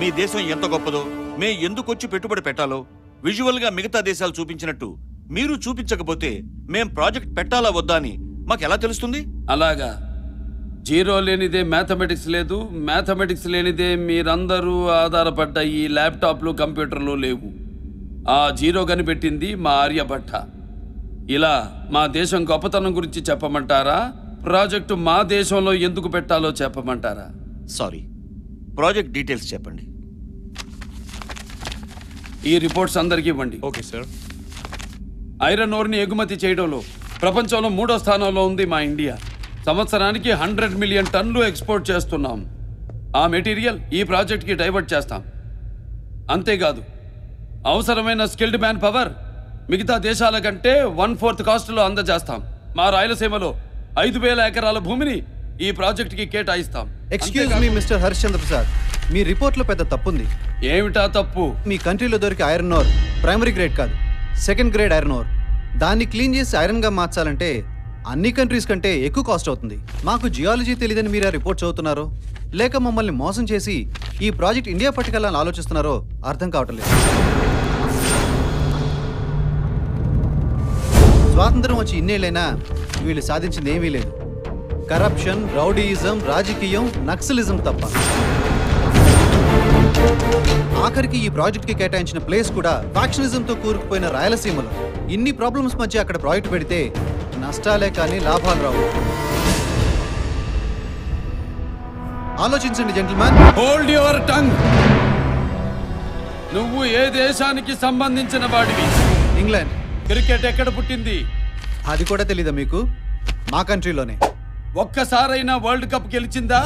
మీ దేశం ఎంత గొప్పదో మే ఎందుకు వచ్చి పెట్టుబడి పెట్టాలో విజువల్గా మిగతా దేశాలు చూపించినట్టు మీరు చూపించకపోతే మేం ప్రాజెక్ట్ పెట్టాలా వద్దా అని మాకు ఎలా తెలుస్తుంది? అలాగా. జీరో లేనిదే మ్యాథమెటిక్స్ లేదు మ్యాథమెటిక్స్ లేనిదే మీరందరూ ఆధారపడ్డ ఈ ల్యాప్టాప్లు కంప్యూటర్లు లేవు. ఆ జీరో కనిపెట్టింది మా ఆర్యభట్ట. ఇలా మా దేశం గొప్పతనం గురించి చెప్పమంటారా? ప్రాజెక్టు మా దేశంలో ఎందుకు పెట్టాలో చెప్పమంటారా? సారీ. ప్రాజెక్ట్ డీటెయిల్స్ చెప్పండి. ఈ రిపోర్ట్స్ అందరికీ ఇవ్వండి. Okay sir. ఐరన్ ఓర్ని ఎగుమతి చేయడంలో ప్రపంచంలో మూడో స్థానంలో ఉంది మా ఇండియా. సంవత్సరానికి హండ్రెడ్ మిలియన్ టన్నులు ఎక్స్పోర్ట్ చేస్తున్నాం. ఆ మెటీరియల్ ఈ ప్రాజెక్ట్కి డైవర్ట్ చేస్తాం. అంతేకాదు అవసరమైన స్కిల్డ్ మ్యాన్ పవర్ మిగతా దేశాల కంటే వన్ ఫోర్త్ కాస్ట్లో అందజేస్తాం. మా రాయలసీమలో ఐదు వేల ఎకరాల భూమిని ఈ ప్రాజెక్ట్కి కేటాయిస్తాం. Excuse me mister Harishchandra Prasad మీ రిపోర్ట్లో పెద్ద తప్పుంది. ఏమిటా తప్పు? మీ కంట్రీలో దొరికే ఐరన్ ఓర్ ప్రైమరీ గ్రేడ్ కాదు సెకండ్ గ్రేడ్ ఐరన్ ఓర్. దాన్ని క్లీన్ చేసి ఐరన్గా మార్చాలంటే అన్ని కంట్రీస్ కంటే ఎక్కువ కాస్ట్ అవుతుంది. మాకు జియాలజీ తెలియదని మీరు ఆ రిపోర్ట్ చదువుతున్నారో లేక మమ్మల్ని మోసం చేసి ఈ ప్రాజెక్ట్ ఇండియా పట్టుకెళ్ళాలని ఆలోచిస్తున్నారో అర్థం కావటం లేదు. స్వాతంత్రం వచ్చి ఇన్నేళ్ళైనా వీళ్ళు సాధించింది ఏమీ లేదు. కరప్షన్ రౌడీయిజం రాజకీయం నక్సలిజం తప్ప. ఆఖరికి ఈ ప్రాజెక్ట్కి కేటాయించిన ప్లేస్ కూడా ఫ్యాక్షనిజంతో కూరుకుపోయిన రాయలసీమలో. ఇన్ని ప్రాబ్లమ్స్ మధ్య అక్కడ ప్రాజెక్ట్ పెడితే నష్టాలే కానీ లాభాలు రావు. ఆలోచించండి జెంటిల్మెన్ హోల్డ్ యువర్ టంగ్ నువ్వు ఏ దేశానికి సంబంధించిన వాడివి? ఇంగ్లాండ్ క్రికెట్ ఎక్కడ పుట్టింది? అది కూడా తెలీదా మీకు? మా కంట్రీలోనే ఒక్కసారైనా వరల్డ్ కప్ గెలిచిందా?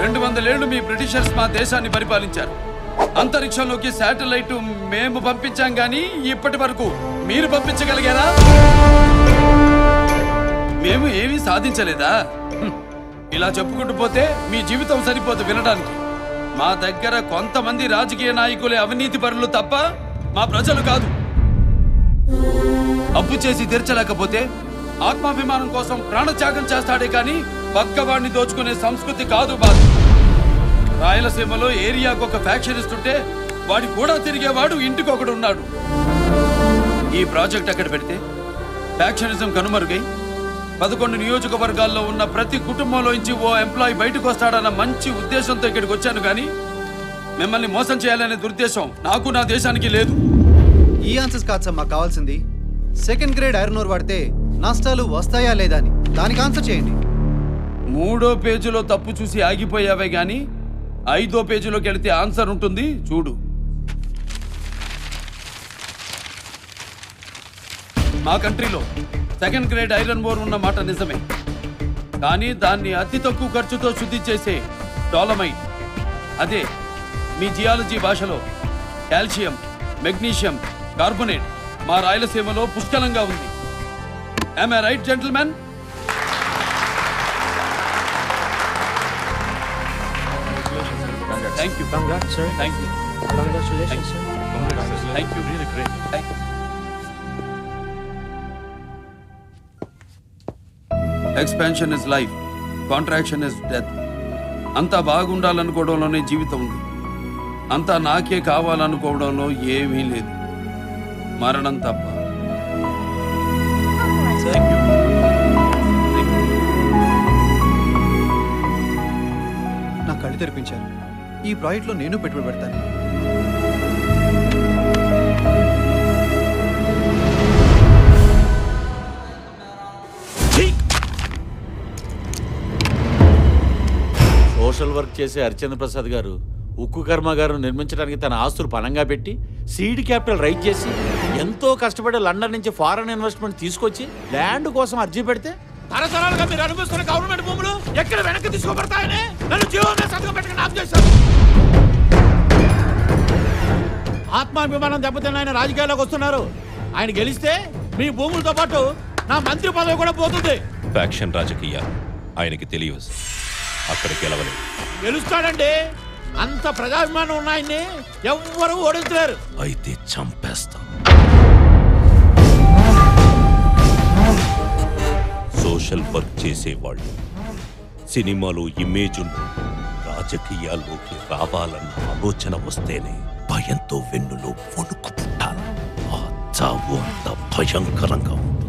రెండు వందలేళ్ళు మీ బ్రిటిషర్స్ మా దేశాన్ని పరిపాలించారు. అంతరిక్షంలోకి శాటిలైట్ మేము పంపించాం కానీ ఇప్పటి వరకు మీరు పంపించగలిగారా? మేము ఏమీ సాధించలేదా? ఇలా చెప్పుకుంటూ పోతే మీ జీవితం సరిపోదు వినడానికి. మా దగ్గర కొంతమంది రాజకీయ నాయకులే అవినీతి పరులు తప్ప మా ప్రజలు కాదు. అప్పు చేసి తీర్చలేకపోతే ఆత్మాభిమానం కోసం ప్రాణత్యాగం చేస్తాడే కానీ పక్కవాడిని దోచుకునే సంస్కృతి కాదు బాధ రాయలసీమలో ఏరియాకు ఒక ఫ్యాక్షన్ ఇస్తుంటే వాడి కూడా తిరిగేవాడు ఇంటికొకడు ఉన్నాడు. ఈ ప్రాజెక్ట్ అక్కడ పెడితే? ఫ్యాక్షనిజం కనుమరుగై పదకొండు నియోజకవర్గాల్లో ఉన్న ప్రతి కుటుంబంలోంచి ఓ ఎంప్లాయీ బయటకు వస్తాడన్న మంచి ఉద్దేశంతో ఇక్కడికి వచ్చాను కానీ మిమ్మల్ని మోసం చేయాలనే దురుద్దేశం నాకు నా దేశానికి లేదు. ఈ ఆన్సర్స్ కాదు సార్ మాకు కావాల్సింది సెకండ్ గ్రేడ్ ఐరన్ ఓర్ వాడితే నష్టాలు వస్తాయా లేదా అని దానికి ఆన్సర్ చేయండి. మూడో పేజీలో తప్పు చూసి ఆగిపోయావే గాని ఐదో పేజీలోకి వెళితే ఆన్సర్ ఉంటుంది చూడు. మా కంట్రీలో సెకండ్ గ్రేడ్ ఐరన్ ఓర్ ఉన్న మాట నిజమే. కానీ దాన్ని అతి తక్కువ ఖర్చుతో శుద్ధి చేసే డోలమైట్ అదే మీ జియాలజీ భాషలో కాల్షియం మెగ్నీషియం కార్బొనేట్. మా రాయలసీమలో పుష్కలంగా ఉంది. All right gentlemen Congrats, sir. Congratulations, sir. Thank you thank you expansion is life contraction is death అంతా బాగుండాలనుకోవడంలోనే జీవితం ఉంది. అంతా నాకే కావాలనుకోవడంలో ఏమీ లేదు. మరణం తప్ప. నా కళ్ళు తెరిపించారు. ఈ ప్రాజెక్ట్లో నేను పెట్టుబడి పెడతాను. సోషల్ వర్క్ చేసే హరిచంద్ర ప్రసాద్ గారు ఉక్కు కర్మాగారం నిర్మించడానికి తన ఆస్తులు పణంగా పెట్టి సీడ్ క్యాపిటల్ రైజ్ చేసి ఎంతో కష్టపడి లండన్ నుంచి ఫారెన్ ఇన్వెస్ట్మెంట్ తీసుకొచ్చి ల్యాండ్ కోసం అర్జీ పెడితే తరతరాలుగా మీరు అనుభవిస్తున్న గవర్నమెంట్ భూములు ఎక్కడ వెనక్కి తీసుకోబడతాయని నన్ను జీవంగా సంతకం పెట్టకుండా ఆఫ్ చేశారు. ఆత్మాభిమానం దెబ్బతిన్న ఆయన రాజకీయాల్లోకి వస్తున్నారు. ఆయన గెలిస్తే మీ భూములతో పాటు నా మంత్రి పదవి కూడా పోతుంది. ఫ్యాక్షన్ రాజకీయాలు ఆయనకి తెలియదు. అక్కడ గెలవలేదు. గెలుస్తాడండి. అంత ప్రజాభిమానం ఉన్న ఆయన్ని ఎవ్వరూ ఓడించలేరు. అయితే చంపేస్తాం. సోషల్ వర్క్ చేసేవాళ్ళు. సినిమాలో ఇమేజ్ ఉన్న రాజకీయాల్లోకి రావాలన్న ఆలోచన వస్తేనే భయంతో వెన్నులో వణుకు పుట్టాలి ఆ చావు అంత భయంకరంగా ఉంటుంది.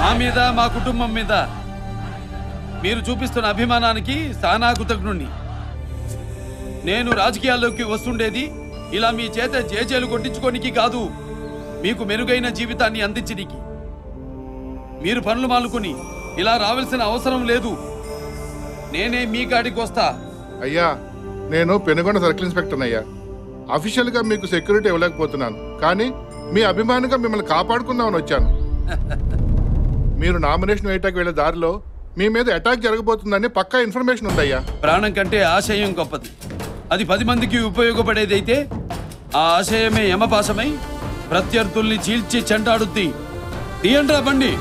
మా మీద మా కుటుంబం మీద మీరు చూపిస్తున్న అభిమానానికి సానా కృతజ్ఞుణ్ణి. నేను రాజకీయాల్లోకి వస్తుండేది ఇలా మీ చేత జేజేలు కొట్టించుకోనికి కాదు మీకు మెరుగైన జీవితాన్ని అందించడానికి మీరు పనులు మానుకుని ఇలా రావాల్సిన అవసరం లేదు. నేనే మీ కాడికి వస్తా. అయ్యా నేను పెనుగొండ సర్కిల్ ఇన్స్పెక్టర్ అయ్యా. అఫీషియల్గా మీకు సెక్యూరిటీ ఇవ్వలేకపోతున్నాను కానీ మీ అభిమానిగా మిమ్మల్ని కాపాడుకుందామని వచ్చాను. మీరు నామినేషన్ వేయటానికి వెళ్ళే దారిలో మీ మీద అటాక్ జరగబోతుందని పక్కా ఇన్ఫర్మేషన్ ఉందయ్యా. ప్రాణం కంటే ఆశయం గొప్పది. అది పది మందికి ఉపయోగపడేదైతే ఆ ఆశయమే యమపాసమై ప్రత్యర్థుల్ని చీల్చి చెంటాడుద్ది. తీయండ్రా బండి.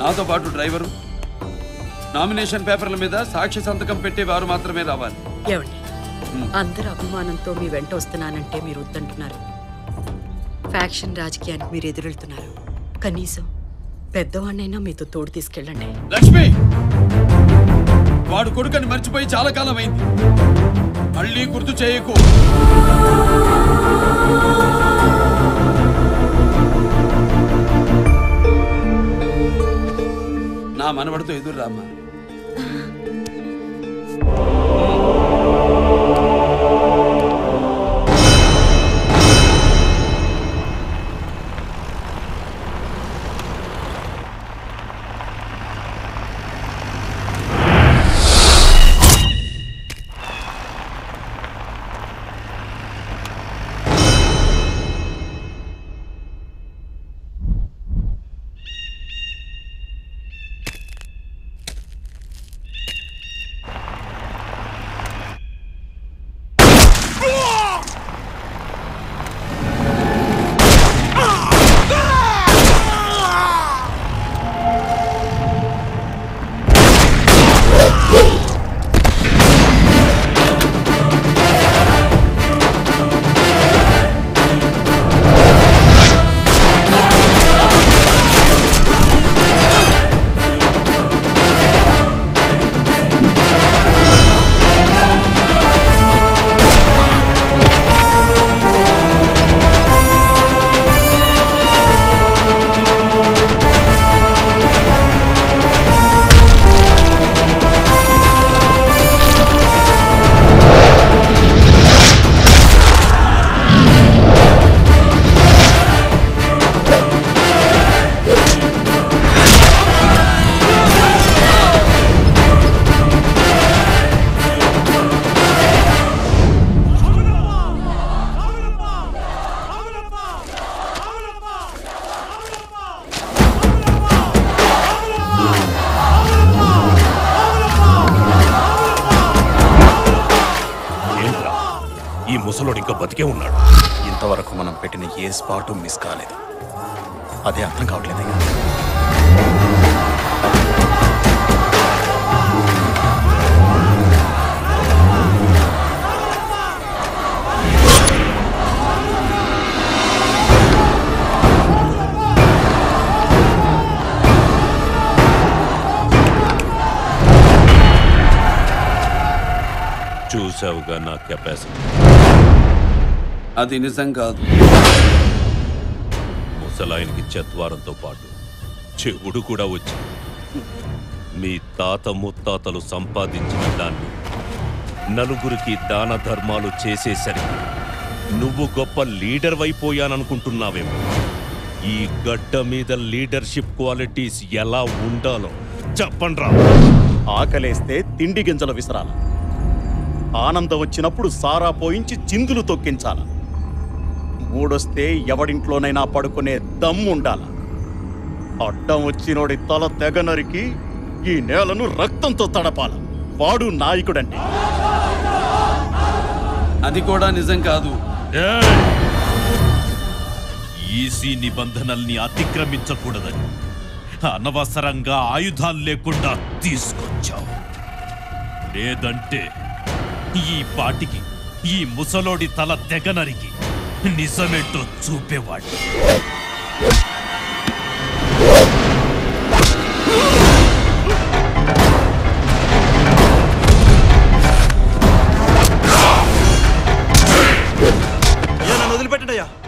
నాతో పాటు డ్రైవరు. నామినేషన్ పేపర్ల మీద సాక్షి సంతకం పెట్టేవారు మాత్రమే రావాలి. ఏమండి? అందరు అభిమానంతో మీ వెంట వస్తున్నానంటే మీరు వద్దంటున్నారు. ఫ్యాక్షన్ రాజకీయానికి మీరు ఎదురెళ్తున్నారు. కనీసం పెద్దవాడినైనా మీతో తోడు తీసుకెళ్ళండి. లక్ష్మి! వాడు కొడుకని మర్చిపోయి చాలా కాలం అయింది మళ్ళీ గుర్తు చేయకు. నా మనవడితో ఎదురు రామ్మా. స్పాటు మిస్ కాలేదు. అదే అర్థం కావట్లేదయ్యా చూసావుగా నా కెపాసిటీ అది నిజం కాదు. ముసలాయనికి చద్వారంతో పాటు చెవుడు కూడా వచ్చింది మీ తాత ముత్తాతలు సంపాదించిన దాన్ని నలుగురికి దాన ధర్మాలు చేసేసరికి నువ్వు గొప్ప లీడర్ అయిపోయాననుకుంటున్నావేమో ఈ గడ్డ మీద లీడర్షిప్ క్వాలిటీస్ ఎలా ఉండాలో చెప్పండ్రా ఆకలేస్తే తిండి గింజలు విసరాల. ఆనందం వచ్చినప్పుడు సారా పోయించి చిందులు తొక్కించాలా. మూడొస్తే ఎవడింట్లోనైనా పడుకునే దమ్ము ఉండాల. అడ్డం వచ్చినోడి తల తెగ నరికి ఈ నేలను రక్తంతో తడపాల. వాడు నాయకుడంటే. అది కూడా నిజం కాదు. ఈసీ నిబంధనల్ని అతిక్రమించకూడదని అనవసరంగా ఆయుధాలు లేకుండా తీసుకొచ్చావు. లేదంటే ఈ పాటికి ఈ ముసలోడి తల తెగ నరికి నిజమేంటో చూపేవాడు.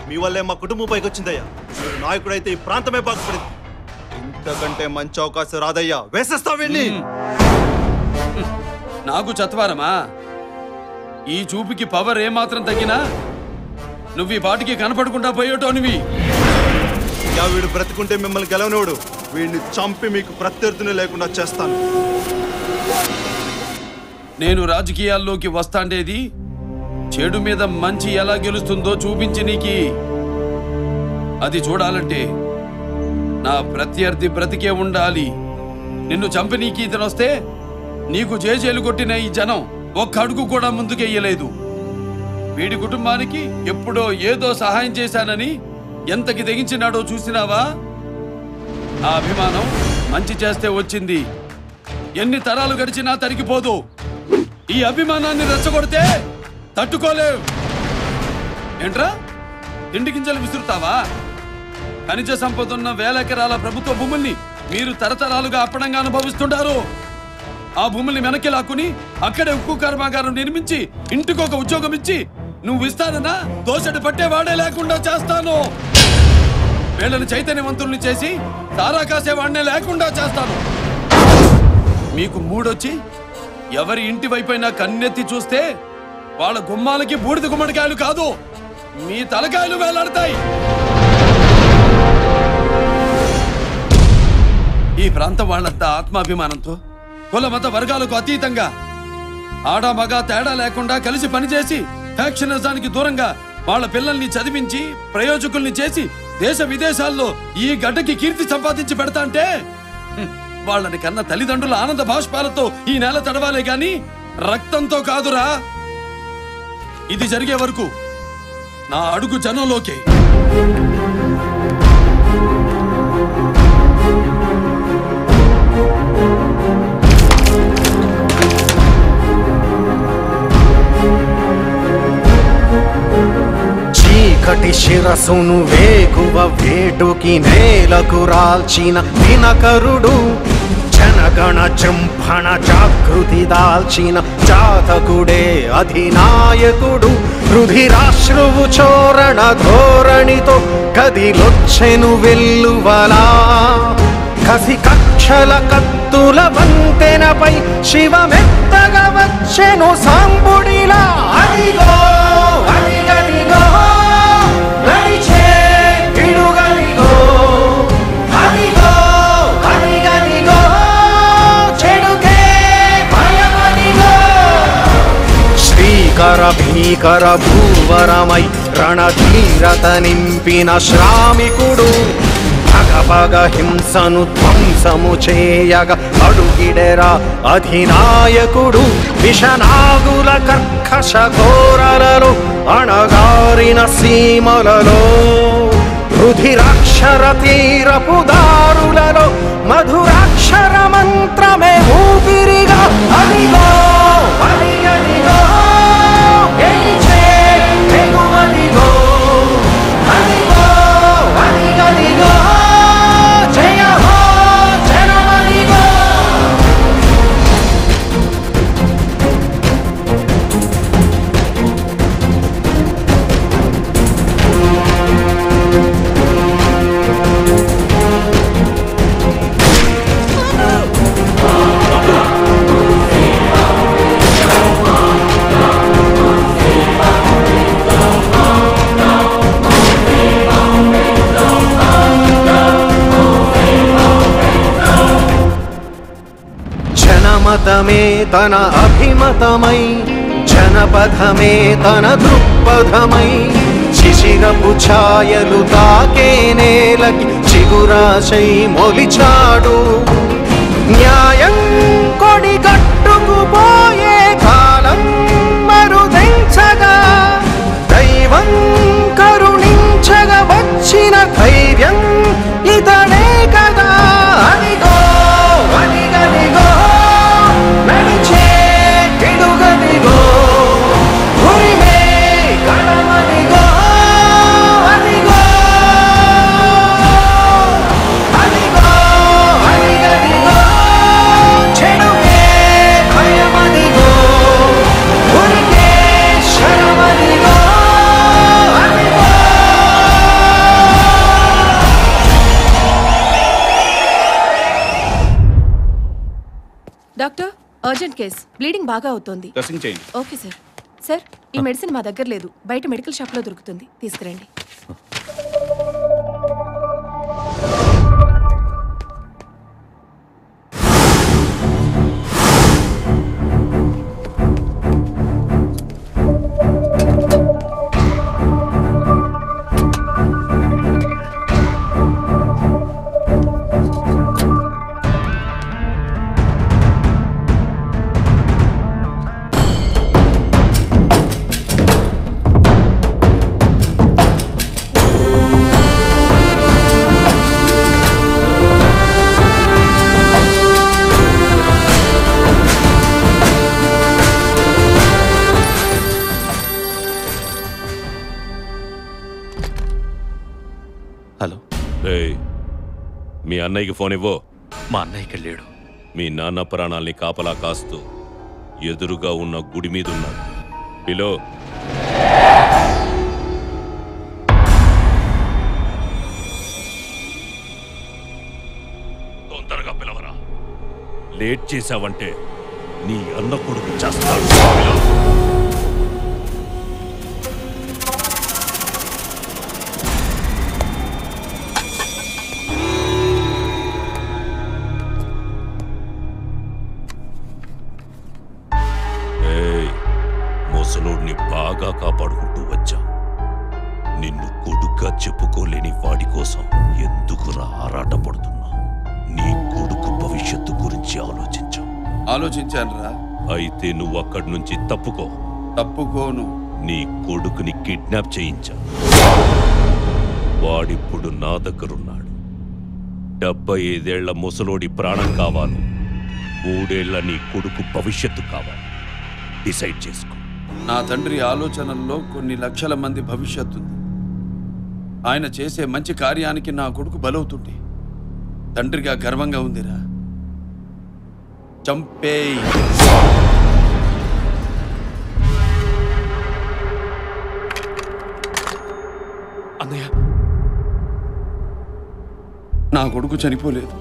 మీ వల్లే మా కుటుంబం పైకి వచ్చిందయ్యా నాయకుడైతే ఈ ప్రాంతమే బాగుపడింది. ఇంతకంటే మంచి అవకాశం రాదయ్యా. వేసేస్తా వెళ్ళి నాకు చత్వారమా? ఈ చూపుకి పవర్ ఏమాత్రం తగ్గినా నువ్వు ఈ పాటికి కనపడకుండా పోయేటోనివి. యా వీడు బ్రతుకుంటే మిమ్మల్ని గెలవనోడు వీడిని చంపి మీకు ప్రత్యర్థిని లేకుండా చేస్తాను. నేను రాజకీయాల్లోకి వస్తాండేది చెడు మీద మంచి ఎలా గెలుస్తుందో చూపించి నీకి. అది చూడాలంటే నా ప్రత్యర్థి బ్రతికే ఉండాలి. నిన్ను చంపి నీకు ఇతను వస్తే నీకు జేజేలు కొట్టిన ఈ జనం ఒక్క అడుగు కూడా ముందుకెయ్యలేదు. వీడి కుటుంబానికి ఎప్పుడో ఏదో సహాయం చేశానని ఎంతకి తెగించినాడో చూసినావా? ఆ అభిమానం మంచి చేస్తే వచ్చింది. ఎన్ని తరాలు గడిచినా తరిగిపోదు. ఈ అభిమానాన్ని రెచ్చగొడితే తట్టుకోలేవు. ఏంట్రా? తిండి గింజలు విసురుతావా? ఖనిజ సంపద ఉన్న వేల ఎకరాల ప్రభుత్వ భూముల్ని మీరు తరతరాలుగా అప్పడంగా అనుభవిస్తుంటారు. ఆ భూముల్ని వెనక్కి లాక్కుని అక్కడే ఉక్కు కర్మాగారం నిర్మించి ఇంటికి ఒక ఉద్యోగం ఇచ్చి నువ్వు ఇస్తానన్నా? దోసడి పట్టేవాడే లేకుండా చేస్తాను. వీళ్ళని చైతన్యవంతుల్ని చేసి తారా కాసేవాడినే లేకుండా చేస్తాను. మీకు మూడొచ్చి ఎవరి ఇంటి వైపైనా కన్నెత్తి చూస్తే వాళ్ళ గుమ్మాలకి బూడిద గుమ్మడికాయలు కాదు మీ తలకాయలు వేలాడతాయి. ఈ ప్రాంతం వాళ్ళంతా ఆత్మాభిమానంతో కుల మత వర్గాలకు అతీతంగా ఆడ మగ తేడా లేకుండా కలిసి పనిచేసి ఫ్యాక్షనిజానికి దూరంగా వాళ్ళ పిల్లల్ని చదివించి ప్రయోజకుల్ని చేసి దేశ విదేశాల్లో ఈ గడ్డకి కీర్తి సంపాదించి పెడతా అంటే వాళ్ళని కన్న తల్లిదండ్రుల ఆనంద భాష్పాలతో ఈ నేల తడవాలే గాని రక్తంతో కాదురా. ఇది జరిగే వరకు నా అడుగు జనంలోకే. చీకటి శిరసును వేగువ వేటుకి నేలకు రాల్చిన దినకరుడు జనగణ జంభణ జాగృతి దాల్చిన జాతకుడే అధినాయకుడు. రుధిరాశ్రువు చోరణ ధోరణితో కదిలొచ్చెను వెల్లువలా. కసి కక్షల కత్తుల వంతెనపై శివమెత్తగా వచ్చెను సాంబుడిలా. అదిగో! భీకర భీకర భూవరమై రణధీరత నింపిన శ్రామికుడు భగభగ హింసను ధ్వంసము చేయగ అడుగిడెరా అధినాయకుడు విషనాగుల కర్కశ ఘోరలలో అణగారిన సీమలలో రుధిరాక్షర తీరపు దారులలో మధురాక్షర మంత్రమే ఊపిరిగా అదిగో అదిగో. జనమతమే తన అభిమతమై జనపథమే తన దృక్పథమై. శిశిరపు ఛాయలు తాకే నేలకి చిగురాశై మొలిచాడు. న్యాయం కొడి కట్టుకుపోయే కాలం మరుదించగా దైవం కరుణించగా వచ్చిన ధైర్యం కేస్. బ్లీడింగ్ బాగా అవుతోంది. డ్రెస్సింగ్ చేయండి. Okay sir. సార్ ఈ మెడిసిన్ మా దగ్గర లేదు. బయట మెడికల్ షాప్లో దొరుకుతుంది. తీసుకురండి. అన్నయ్యకి ఫోన్ ఇవ్వు. మా అన్నయ్య ఇక్కడ లేడు మీ నాన్న ప్రాణాల్ని కాపలా కాస్తూ ఎదురుగా ఉన్న గుడి మీద ఉన్నాడు పిలో. తొందరగా పిలవరా. లేట్ చేశావంటే నీ అన్న కొడుకు చేస్తాడు. ఆలోచించానురా. అయితే నువ్వు అక్కడి నుంచి తప్పుకో. తప్పుకోను. నీ కొడుకుని కిడ్నాప్ చేయించా. వాడిప్పుడు నా దగ్గరున్నాడు. డెబ్బై ఐదేళ్ళ ముసలోడి ప్రాణం కావాలి మూడేళ్ళ నీ కొడుకు భవిష్యత్తు కావాలి. డిసైడ్ చేసుకో. నా తండ్రి ఆలోచనల్లో కొన్ని లక్షల మంది భవిష్యత్తు ఆయన చేసే మంచి కార్యానికి నా కొడుకు బలవుతుంది తండ్రిగా గర్వంగా ఉందిరా. చంపేయ్. అన్నయ్య. నా కొడుకు చనిపోలేదు.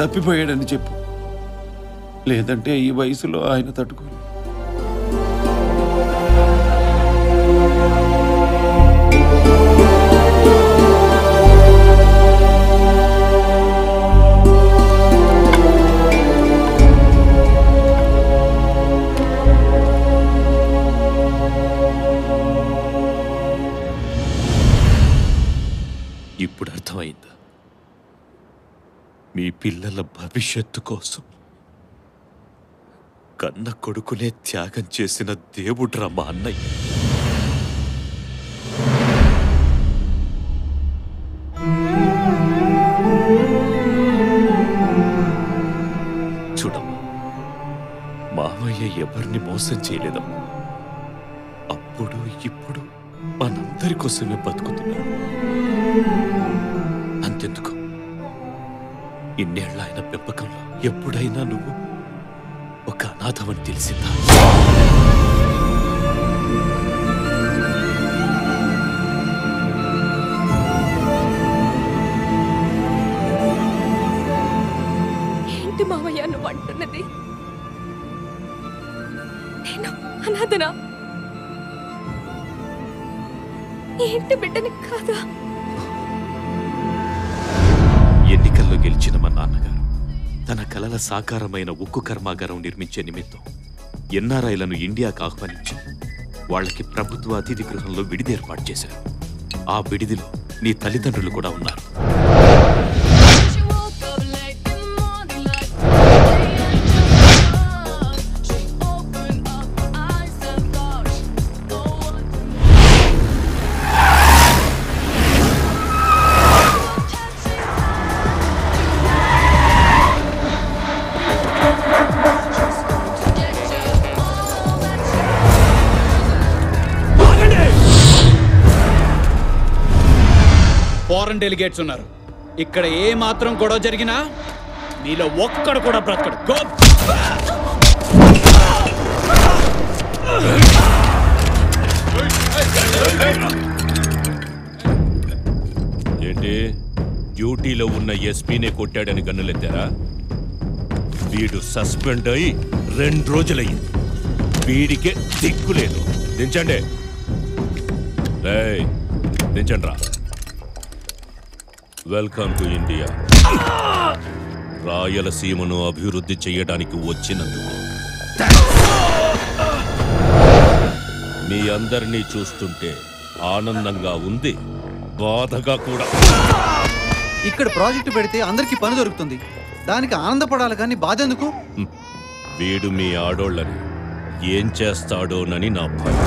తప్పిపోయాడని చెప్పు. లేదంటే ఈ వయసులో ఆయన తట్టుకోలేదు ఇప్పుడు అర్థమైందా. మీ పిల్లల భవిష్యత్తు కోసం కన్న కొడుకునే త్యాగం చేసిన దేవుడ్రా మా అన్నయ్య. చూడమ్మా మామయ్య ఎవరిని మోసం చేయలేదమ్మా. అప్పుడు ఇప్పుడు మనందరి కోసమే బతుకుతున్నాడు. ఇన్నేళ్ళ ఆయన పెంపకంలో ఎప్పుడైనా నువ్వు ఒక అనాథమని తెలిసిందా? ఏంటి మామయ్య నువ్వు అంటున్నది? నేను అనాథనా? ఏంటి బిడ్డని కాదా? గెలిచిన మా నాన్నగారు. తన కలల సాకారమైన ఉక్కు కర్మాగారం నిర్మించే నిమిత్తం ఎన్ఆర్ఐలను ఇండియాకు ఆహ్వానించి వాళ్ళకి ప్రభుత్వ అతిథి గృహంలో విడిది ఏర్పాటు చేశారు. ఆ విడిదిలో నీ తల్లిదండ్రులు కూడా ఉన్నారు. ఫారెన్ డెలిగేట్స్ ఉన్నారు. ఇక్కడ ఏ మాత్రం గొడవ జరిగినా నీలో ఒక్కడు కూడా బ్రతకడు. గో! ఏంటి? డ్యూటీలో ఉన్న ఎస్పీనే కొట్టాడని గన్నులెత్తారా? వీడు సస్పెండ్ అయి రెండు రోజులయ్యింది. వీడికే దిక్కు లేదు. దించండి. దించండి రా వెల్కమ్ టు ఇండియా రాయలసీమను అభివృద్ధి చేయడానికి వచ్చినందుకు. మీ అందరినీ చూస్తుంటే ఆనందంగా ఉంది బాధగా కూడా. ఇక్కడ ప్రాజెక్టు పెడితే అందరికీ పని దొరుకుతుంది. దానికి ఆనందపడాలి కానీ బాధ ఎందుకు? వీడు మీ ఆడోళ్ళని ఏం చేస్తాడోనని నా భయం.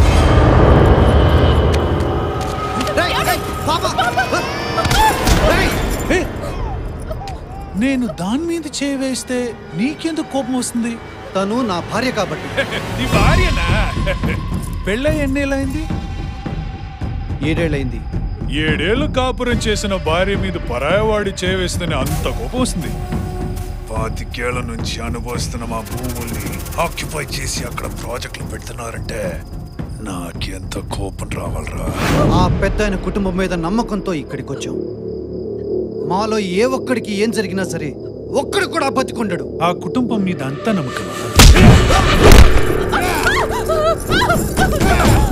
నేను దాని మీద చేవేస్తే నీకెందుకు కోపం వస్తుంది? తను నా భార్య కాబట్టి. నీ భార్యనా? పెళ్ళై ఎన్నేళ్ళైంది ఏడేళ్ళైంది ఏడేళ్ళు కాపురం చేసిన భార్య మీద పరాయవాడి చేవేస్తేనే అంత కోపం వస్తుంది. పాతికేళ్ళ నుంచి అనుభవిస్తున్న మా భూముల్ని ఆక్యుపై చేసి అక్కడ ప్రాజెక్టులు పెడుతున్నారంటే నాకెంత కోపం రావాలరా? ఆ పెద్ద ఆయన కుటుంబం మీద నమ్మకంతో ఇక్కడికి వచ్చాం మాలో ఏ ఒక్కడికి ఏం జరిగినా సరే ఒక్కడు కూడా బతికుండడు. ఆ కుటుంబం మీద అంత నమ్మకం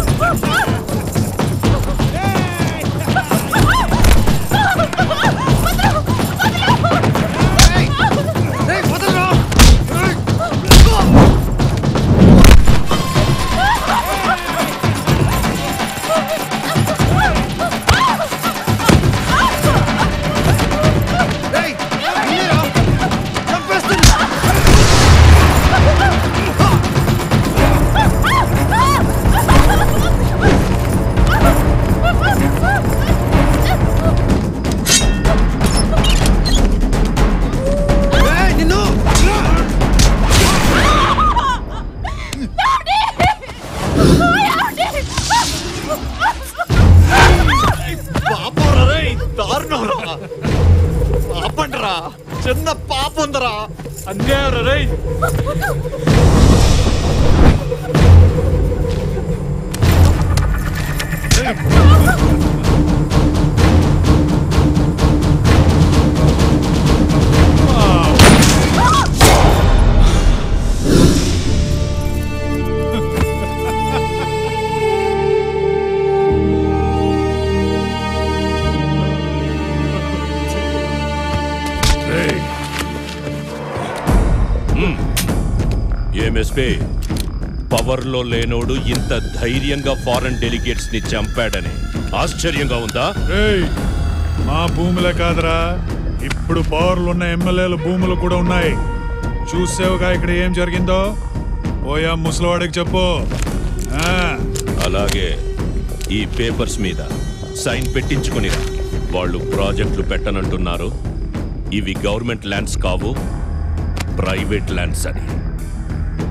పవర్లో లేనోడు ఇంత ధైర్యంగా ఫారెన్ డెలిగేట్స్ని చంపాడని. ఆశ్చర్యంగా ఉందా? మా భూములే కాదురా. ఇప్పుడు పవర్లు ఉన్న ఎమ్మెల్యేల భూములు కూడా ఉన్నాయి. చూసావుగా ఇక్కడ ఏం జరిగిందో? పోయా ముసలివాడికి చెప్పు. అలాగే ఈ పేపర్స్ మీద సైన్ పెట్టించుకుని వాళ్ళు ప్రాజెక్టులు పెట్టనంటున్నారు. ఇవి గవర్నమెంట్ ల్యాండ్స్ కావు ప్రైవేట్ ల్యాండ్స్ అని.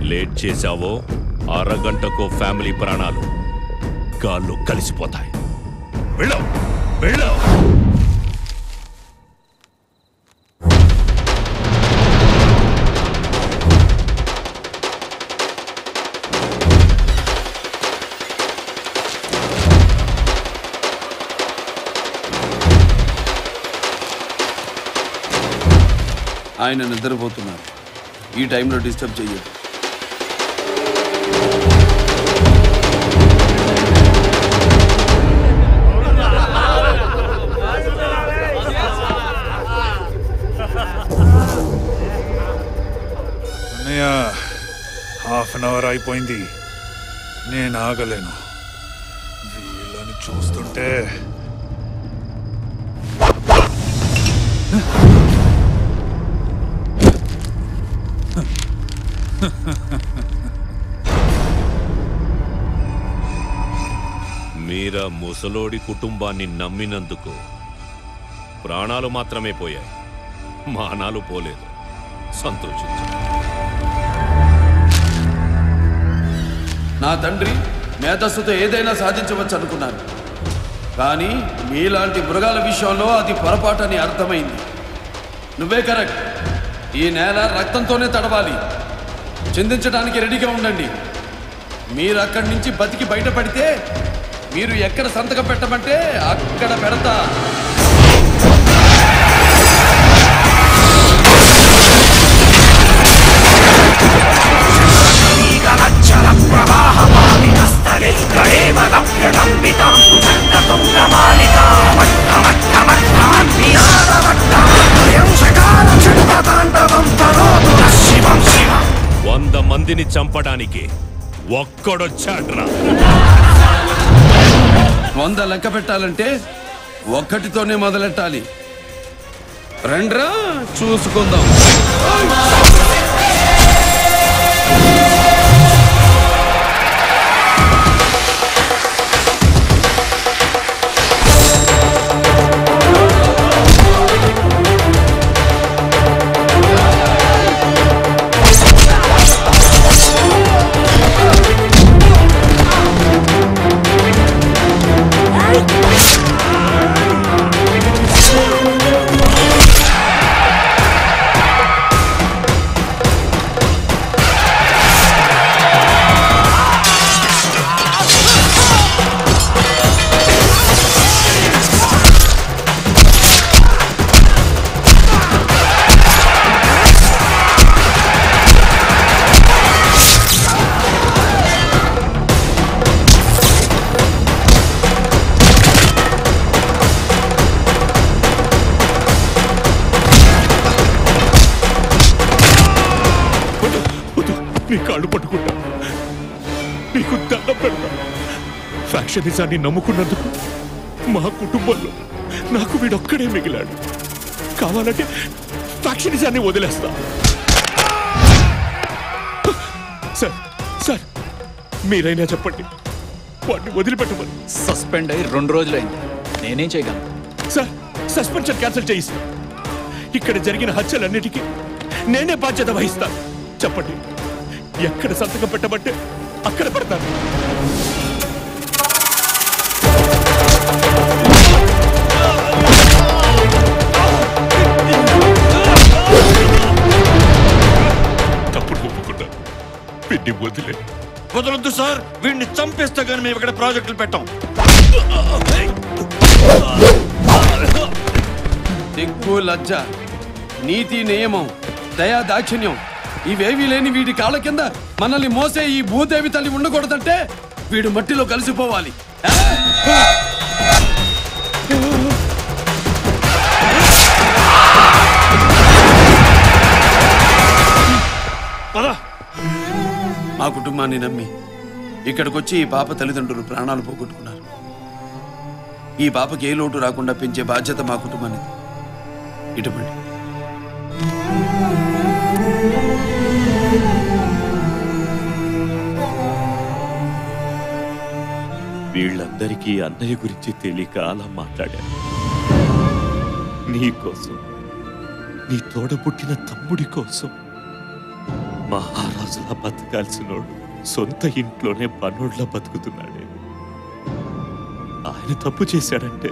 లేట్ చేశావో? అరగంటకో ఫ్యామిలీ ప్రాణాలు గాల్లో కలిసిపోతాయి. వెళ్ళవు వెళ్ళవు ఆయన నిద్రపోతున్నారు. ఈ టైంలో డిస్టర్బ్ చెయ్యదు అన్నయ్య హాఫ్ అన్ అవర్ అయిపోయింది. నేను ఆగలేను. వీళ్ళని చూస్తుంటే మీరా ముసలోడి కుటుంబాన్ని నమ్మినందుకు ప్రాణాలు మాత్రమే పోయాయి. మానాలు పోలేదు. సంతోషించు నా తండ్రి మేధస్సుతో ఏదైనా సాధించవచ్చు అనుకున్నాను. కానీ మీలాంటి మృగాల విషయంలో అది పొరపాటని అర్థమైంది. నువ్వే కరెక్ట్. ఈ నేల రక్తంతోనే తడవాలి. చిందించడానికి రెడీగా ఉండండి. మీరు అక్కడి నుంచి బతికి బయటపడితే మీరు ఎక్కడ సంతకం పెట్టమంటే అక్కడ పెడతా. వంద మందిని చంపడానికి ఒక్కడొచ్చాడ్రా. వంద లెక్క పెట్టాలంటే ఒక్కటితోనే మొదలెట్టాలి. రండ్రా చూసుకుందాం. ఫ్యాక్షనిజాన్ని నమ్ముకున్నందుకు మా కుటుంబంలో నాకు వీడొక్కడే మిగిలాడు. కావాలంటే ఫ్యాక్షనిజాన్ని వదిలేస్తా. సార్ సార్ మీరైనా చెప్పండి. వాడిని వదిలిపెట్టమని. సస్పెండ్ అయి రెండు రోజులైంది. నేనేం చేయగలను? సార్ సస్పెన్షన్ క్యాన్సిల్ చేయిస్తా. ఇక్కడ జరిగిన హత్యలన్నిటికీ నేనే బాధ్యత వహిస్తాను. చెప్పండి ఎక్కడ సంతకం పెట్టమంటే అక్కడ పెడతాను. పిన్ని వదిలే. వదలొద్దు సార్. వీడిని చంపేస్తే గానీ మేము ఇక్కడ ప్రాజెక్టులు పెట్టాం. సిగ్గు లజ్జ నీతి నియమం దయా దాక్షిణ్యం ఇవేవీ లేని వీడి కాళ్ళ కింద మనల్ని మోసే ఈ భూదేవి తల్లి ఉండకూడదంటే వీడు మట్టిలో కలిసిపోవాలి. మా కుటుంబాన్ని నమ్మి ఇక్కడికొచ్చి ఈ పాప తల్లిదండ్రులు ప్రాణాలు పోగొట్టుకున్నారు. ఈ పాపకి ఏ లోటు రాకుండా పెంచే బాధ్యత మా కుటుంబానికి ఇటువంటి వీళ్ళందరికీ అన్నయ్య గురించి తెలియక అలా మాట్లాడాను నీ కోసం నీ తోడ పుట్టిన తమ్ముడి కోసం. మహారాజులా బతకాల్సినోడు సొంత ఇంట్లోనే పనోడ్లా బతుకుతున్నాడే. ఆయన తప్పు చేశాడంటే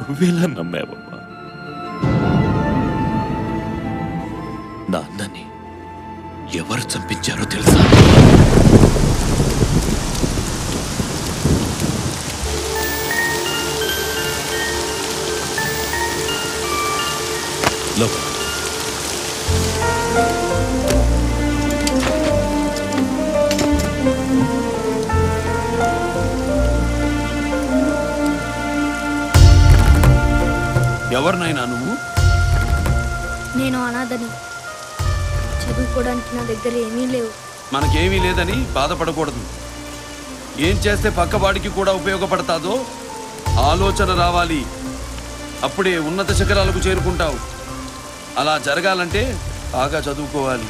నువ్వేలా నమ్మావమ్మా? నాన్నని ఎవరు చంపించారో తెలుసా? లోపల. ఎవరినైనా నువ్వు? నేను అనాథని. చదువుకోవడానికి నా దగ్గర ఏమీ లేవు. మనకేమీ లేదని బాధపడకూడదు. ఏం చేస్తే పక్కవాడికి కూడా ఉపయోగపడతాదో ఆలోచన రావాలి. అప్పుడే ఉన్నత శిఖరాలకు చేరుకుంటావు. అలా జరగాలంటే బాగా చదువుకోవాలి.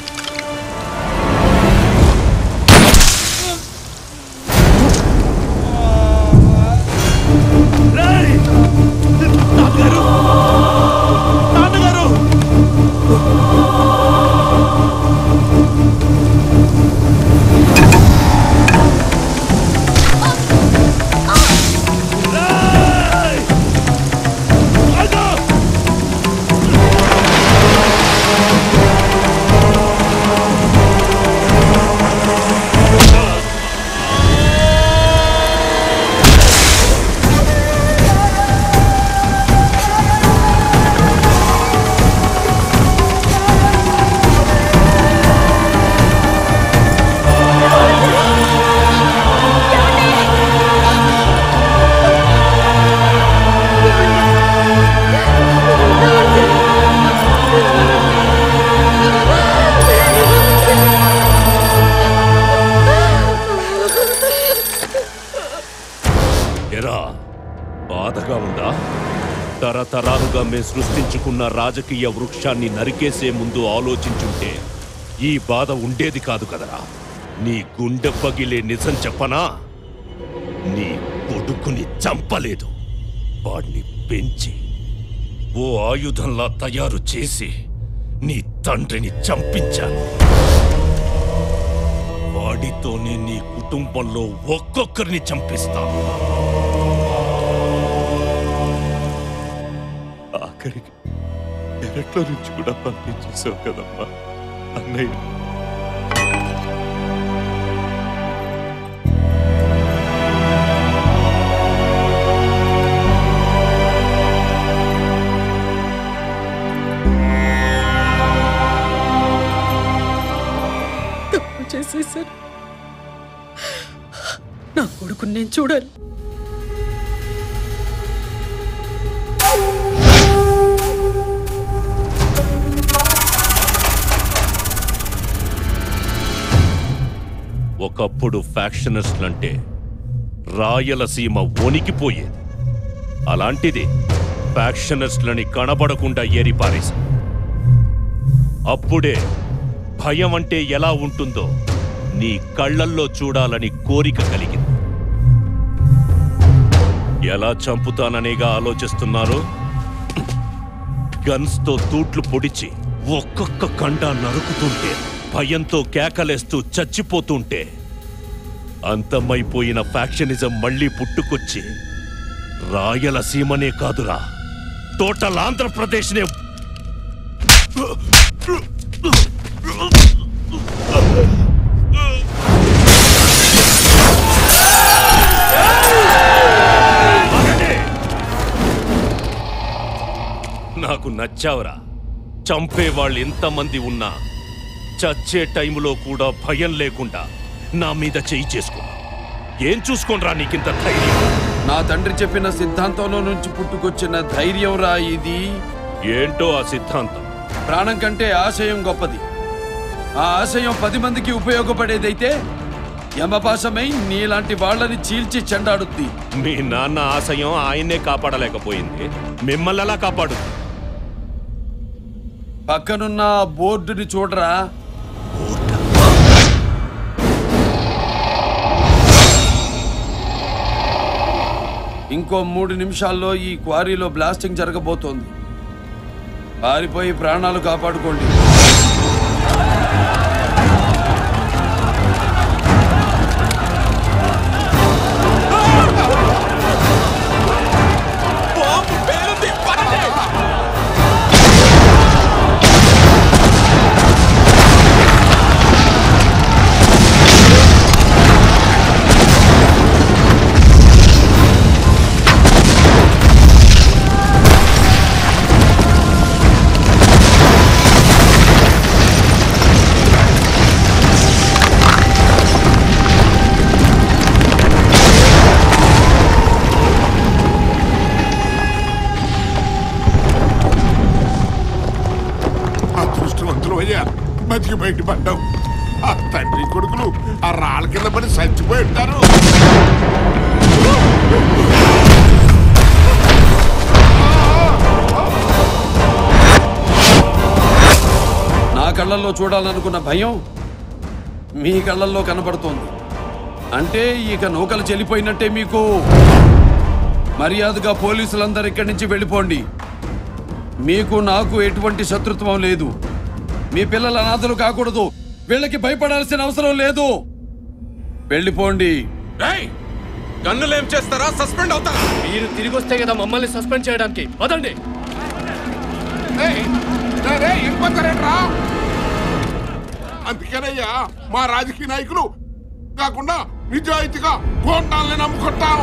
తరతరాలుగా సృష్టించుకున్న రాజకీయ వృక్షాన్ని నరికేసే ముందు ఆలోచించుంటే ఈ బాధ ఉండేది కాదు కదరా. నీ గుండె పగిలే నిజం చెప్పనా? నీ కొడుకుని చంపలేదు. వాడిని పెంచి ఓ ఆయుధంలా తయారు చేసి నీ తండ్రిని చంపించాను. వాడితోనే నీ కుటుంబంలో ఒక్కొక్కరిని చంపిస్తాను. పెరట్లో నుంచి కూడా పంపించేసావు కదమ్మా అన్నయ్య. చేసేసాను నా కొడుకుని నేను చూడాలి. ఒకప్పుడు ఫ్యాక్షనిస్టులంటే రాయలసీమ వణికిపోయేది. అలాంటిది ఫ్యాక్షనిస్టులని కనబడకుండా ఏరిపారేసి అప్పుడే భయం అంటే ఎలా ఉంటుందో నీ కళ్ళల్లో చూడాలని కోరిక కలిగింది. ఎలా చంపుతాననేగా ఆలోచిస్తున్నారు? గన్స్తో తూట్లు పొడిచి ఒక్కొక్క కండ నరుకుతుంటే భయంతో కేకలేస్తూ చచ్చిపోతుంటే అంతమైపోయిన ఫ్యాక్షనిజం మళ్ళీ పుట్టుకొచ్చి రాయలసీమనే కాదురా. టోటల్ ఆంధ్రప్రదేశ్నే నాకు నచ్చావురా. చంపేవాళ్ళు ఎంతమంది ఉన్నా చచ్చే టైంలో కూడా భయం లేకుండా నా మీద చేయి చేసుకున్నా ఏం చూసుకోనరా నీకింత ధైర్యం? నా తండ్రి చెప్పిన సిద్ధాంతంలో నుంచి పుట్టుకొచ్చిన ధైర్యం రా ఇది. ఏంటో ఆ సిద్ధాంతం? ప్రాణం కంటే ఆశయం గొప్పది. ఆ ఆశయం పది మందికి ఉపయోగపడేదైతే యమపాశమై నీలాంటి వాళ్ళని చీల్చి చెండాడుద్ది. మీ నాన్న ఆశయం ఆయన్నే కాపాడలేకపోయింది. మిమ్మల్ని ఎలా కాపాడు పక్కనున్న బోర్డుని చూడరా. ఇంకో మూడు నిమిషాల్లో ఈ క్వారీలో బ్లాస్టింగ్ జరగబోతోంది. పారిపోయి ప్రాణాలు కాపాడుకోండి. చూడాలనుకున్న భయం మీ కళ్ళల్లో కనబడుతోంది. అంటే ఇక నూకలు చెల్లిపోయినట్టే మీకు. మర్యాదగా పోలీసులందరూ ఇక్కడి నుంచి వెళ్ళిపోండి. మీకు నాకు ఎటువంటి శత్రుత్వం లేదు. మీ పిల్లల అనాథలు కాకూడదు. వీళ్ళకి భయపడాల్సిన అవసరం లేదు. వెళ్ళిపోండి. గన్నులు ఏం చేస్తారా? సస్పెండ్ అవుతారా? మీరు తిరిగి వస్తే కదా మమ్మల్ని సస్పెండ్ చేయడానికి. వదండి. వెళ్ళిపోతారేట్రా అందుకేనయ్యా మా రాజకీయ నాయకులు కాకుండా నిజాయితీగా గోండాలని నమ్ముకుంటాం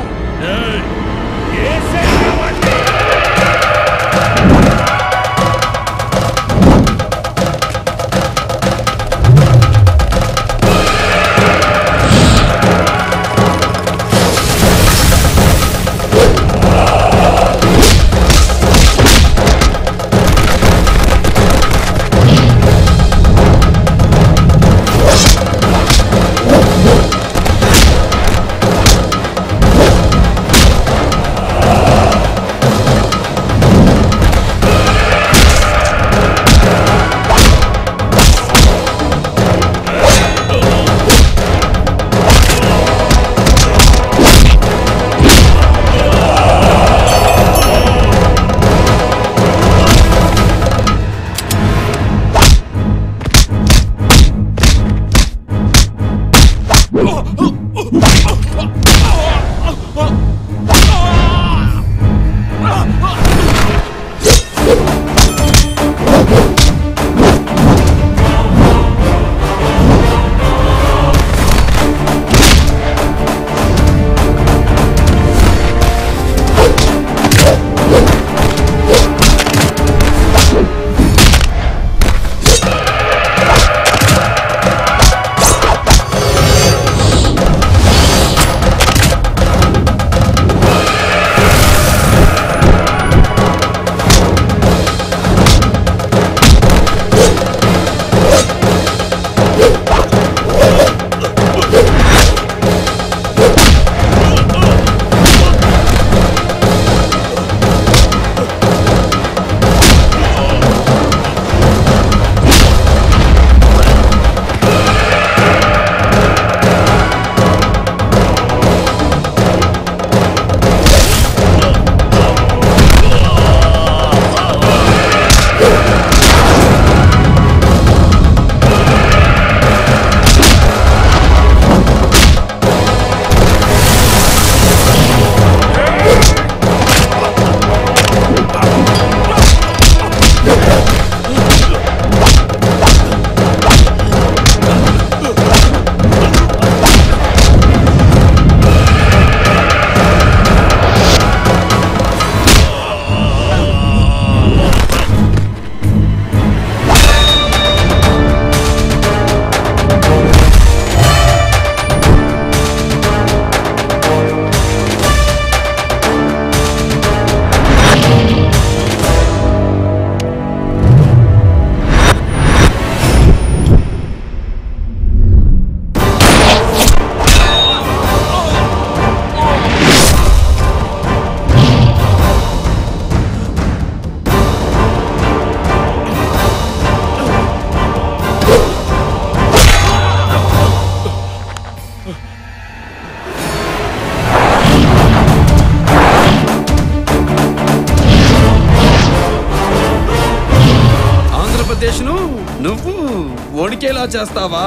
వణికేలా చేస్తావా?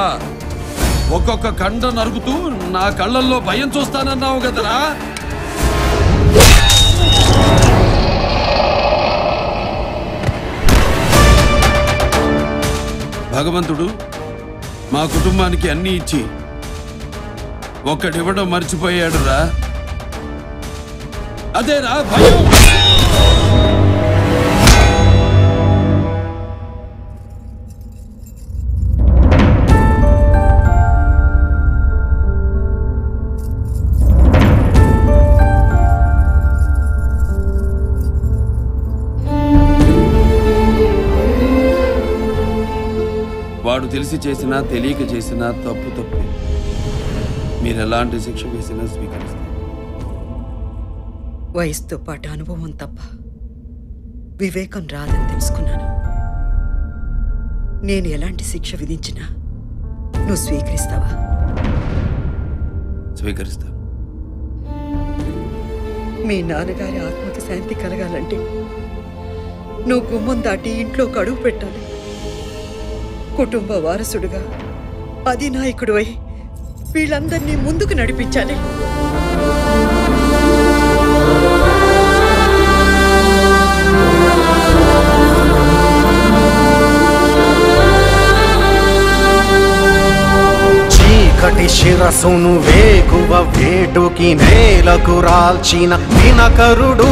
ఒక్కొక్క కండ నరుగుతూ నా కళ్ళల్లో భయం చూస్తానన్నావు కదరా? భగవంతుడు మా కుటుంబానికి అన్నీ ఇచ్చి ఒక్కడివ్వడం మర్చిపోయాడురా. అదేరా భయం? తెలిసి చేసినా తెలియక చేసినా తప్పు తప్పే. మీరు ఎలాంటి శిక్ష వేసినా స్వీకరిస్తారు వయసుతో పాటు అనుభవం తప్ప వివేకం రాదని తెలుసుకున్నాను. నేను ఎలాంటి శిక్ష విధించినా నువ్వు స్వీకరిస్తావా? స్వీకరిస్తాను మీ నాన్నగారి ఆత్మకి శాంతి కలగాలంటే నువ్వు గుమ్మం దాటి ఇంట్లో అడుగు పెట్టాలి. కుటుంబ వారసుడుగా అధినాయకుడు అయి వీళ్ళందరినీ ముందుకు నడిపించాలి. చీకటి శిరసును వేకువ వేటుకి నేలకు రాల్చిన వినకరుడు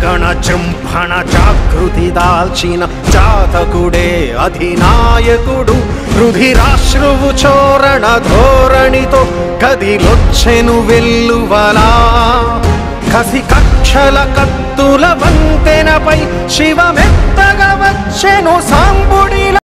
జనగణ జంభణ జాగృతి దాల్చిన జాతకుడే అధినాయకుడు రుధిరాశ్రువు చోరణ ధోరణితో కదిలొచ్చెను వెల్లువలా కసి కక్షల కత్తుల వంతెనపై శివమెత్తగా వచ్చెను సాంబుడిలా